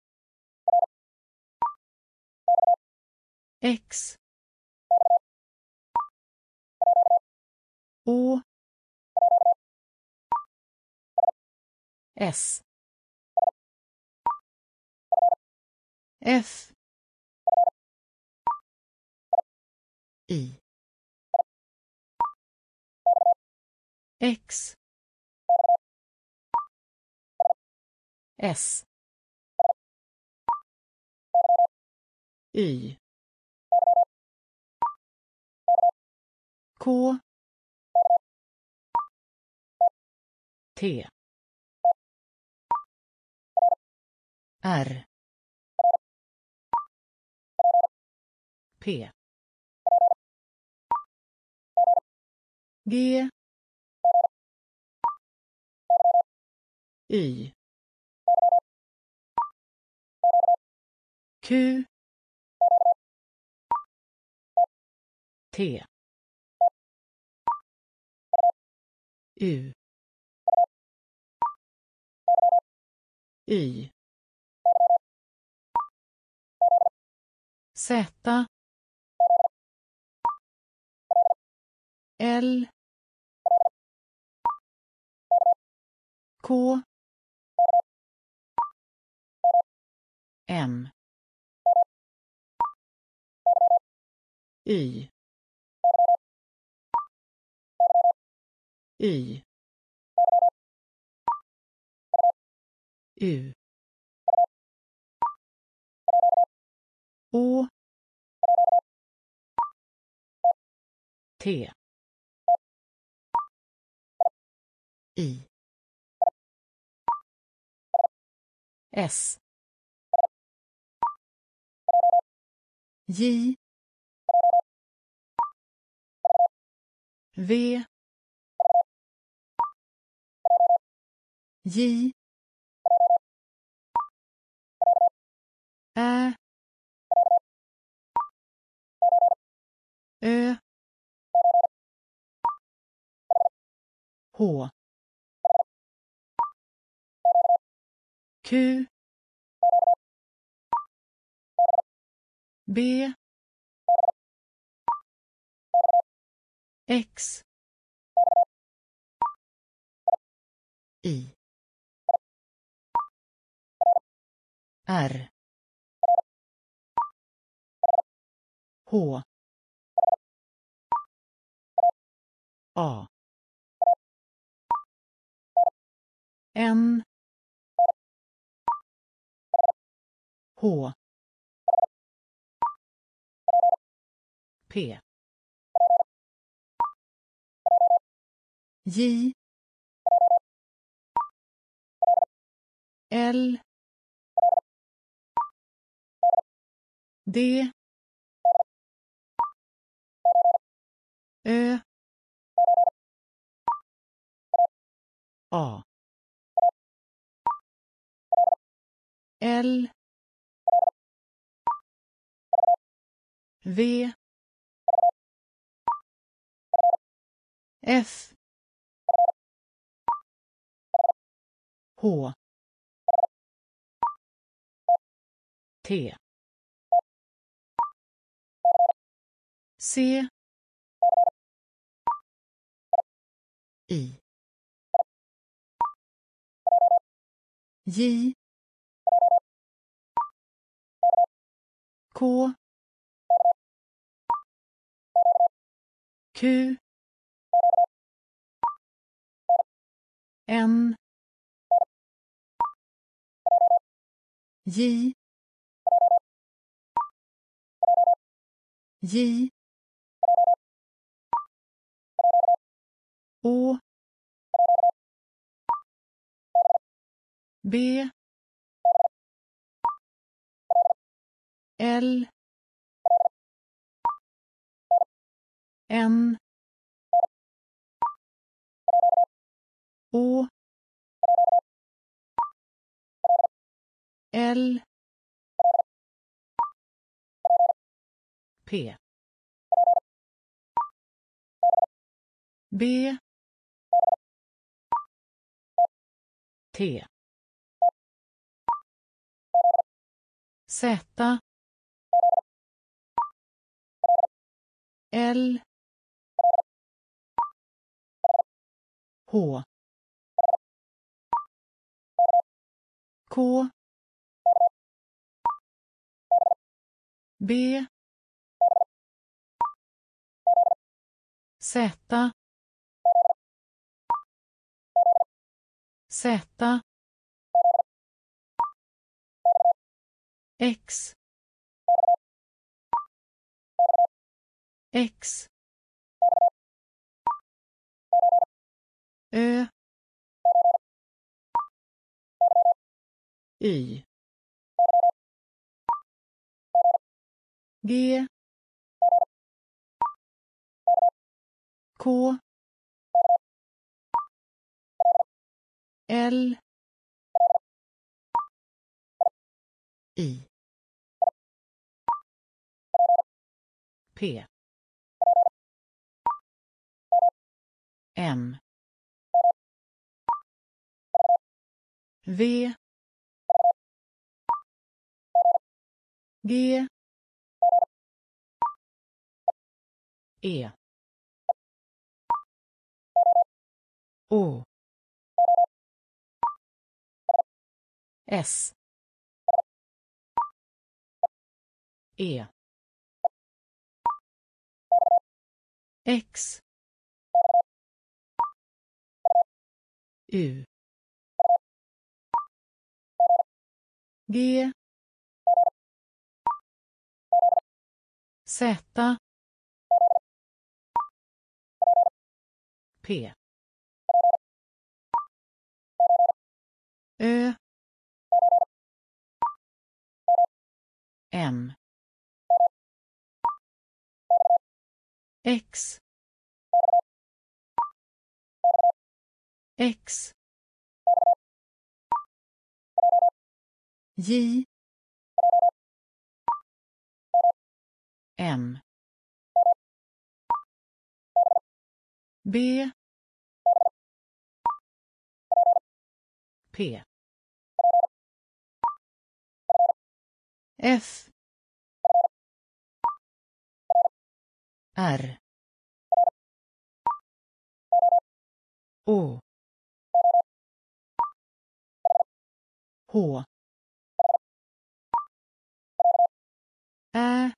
X. Å S. F. I. X. S. Y. K. T. R. P. G. Y. Q. T. U. Y Z. L. K. M. Y. Y. U. Å T. I. S. J. V. J. Ä. Ö. H. Q. B. X. I. R. H. A. N. H P. J. L. D. Ö. A. L. V. F. H. T. C. I. J. K. Q. N. J. J. Å. B. L. N. Å L. P. B. T. Z. L. H K. B. Z. Z. X. X. Ö. Y. G. K. L. I. P. M. V. G. E. O. S. E. X. U G. Z. P. Ö. M. X. X. J M. B. P. F. R. O. H. Ä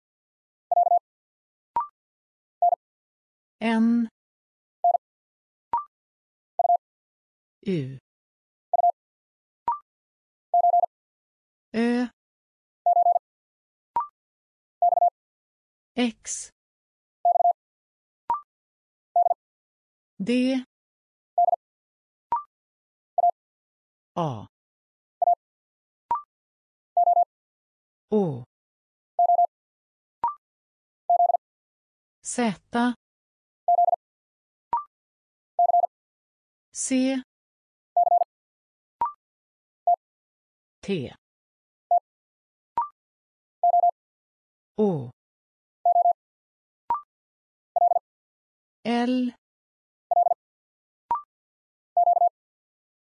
Z. C. T. O. L.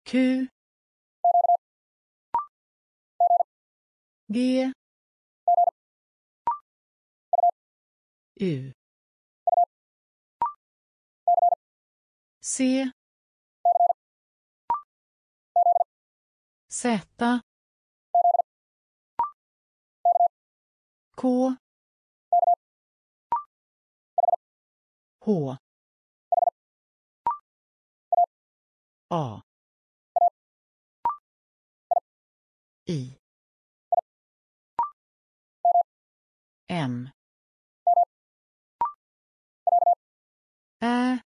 Q. G. U. C. Z. K. H. A. I. M. Ä.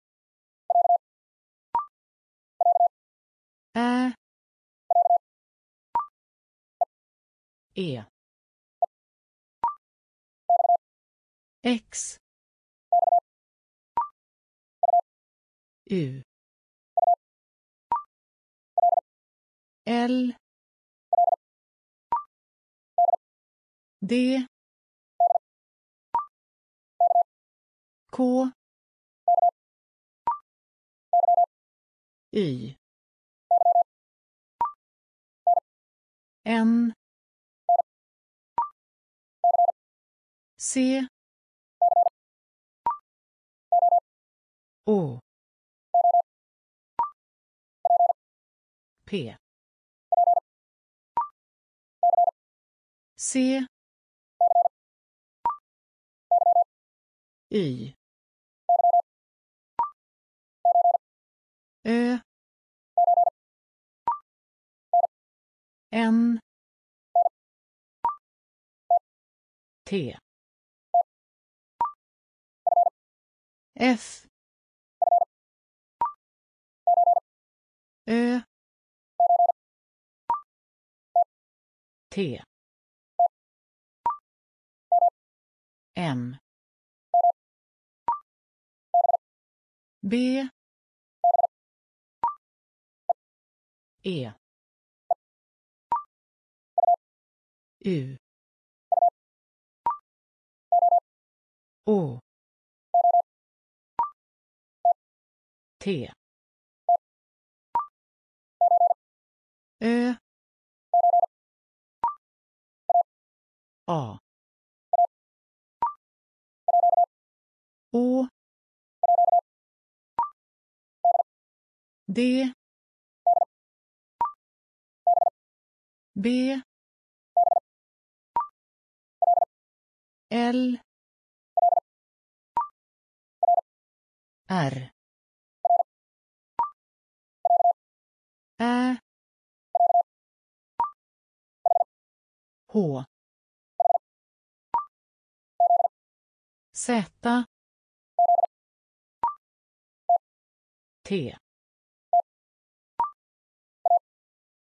Ä. E. X. U. L. D. K. Y. N. C. Å P. C. Y. Ö. N. T. F. Ö. T. M. B. E. U. Å T. Ö. A. Å D. B. L. R. Ä. H. Z. T.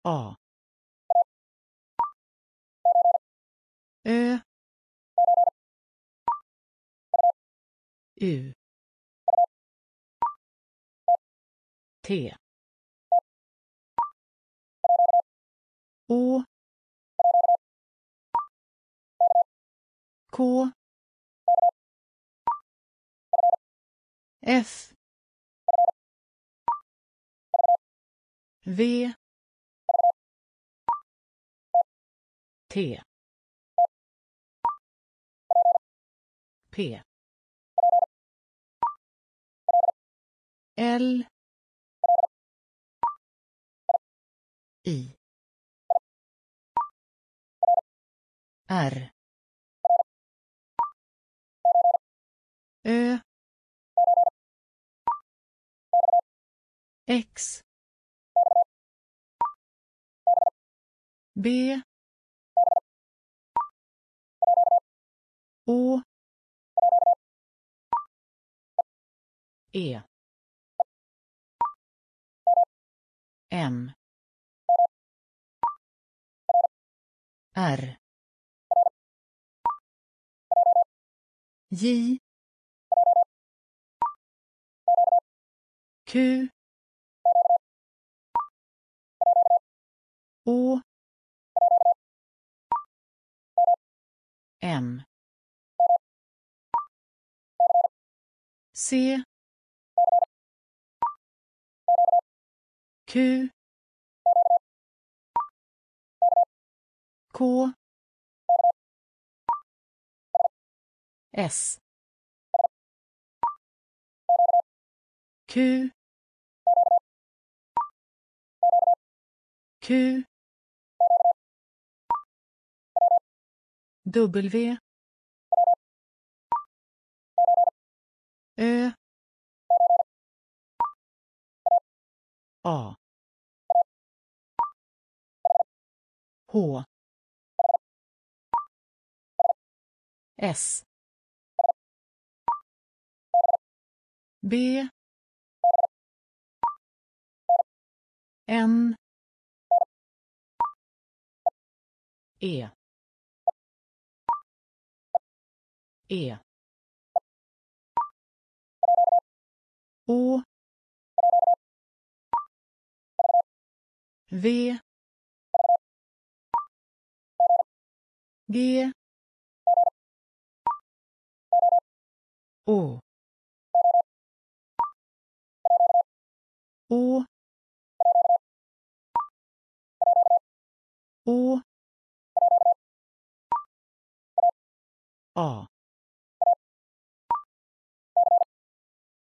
A. Ö. U. T. Å K. F. V. T. P. L. I. R. Ö. X. B. Å E. M. R. J. Q. Å M. C. Q. K. S. Q. Q. W. Ö. A. H. S. B. N. E. E. Å V. G Å Å Å A.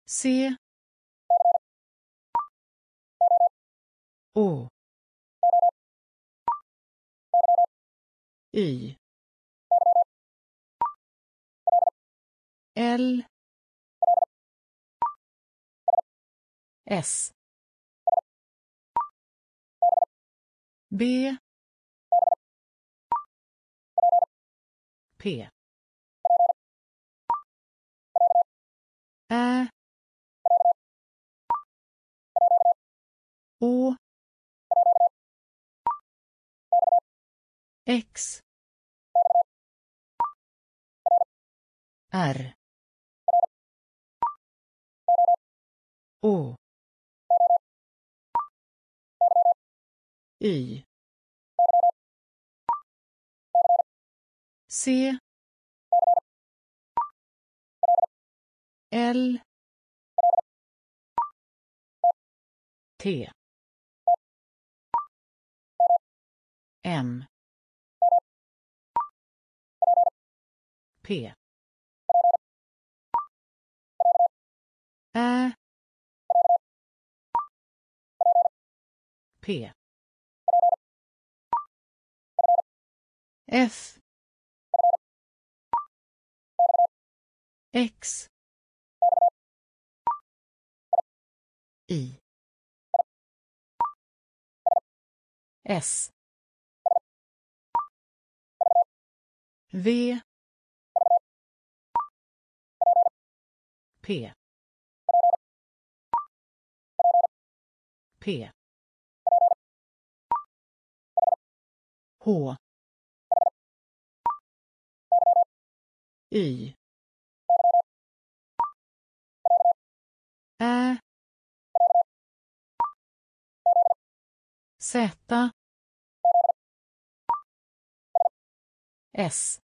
C. Å Y L. S. B. P. Ä. Å X. R. Å Y. C. L. T. M. P. Ä. P. F. X. I S. V. P. P H. Y. Ä. Z. S.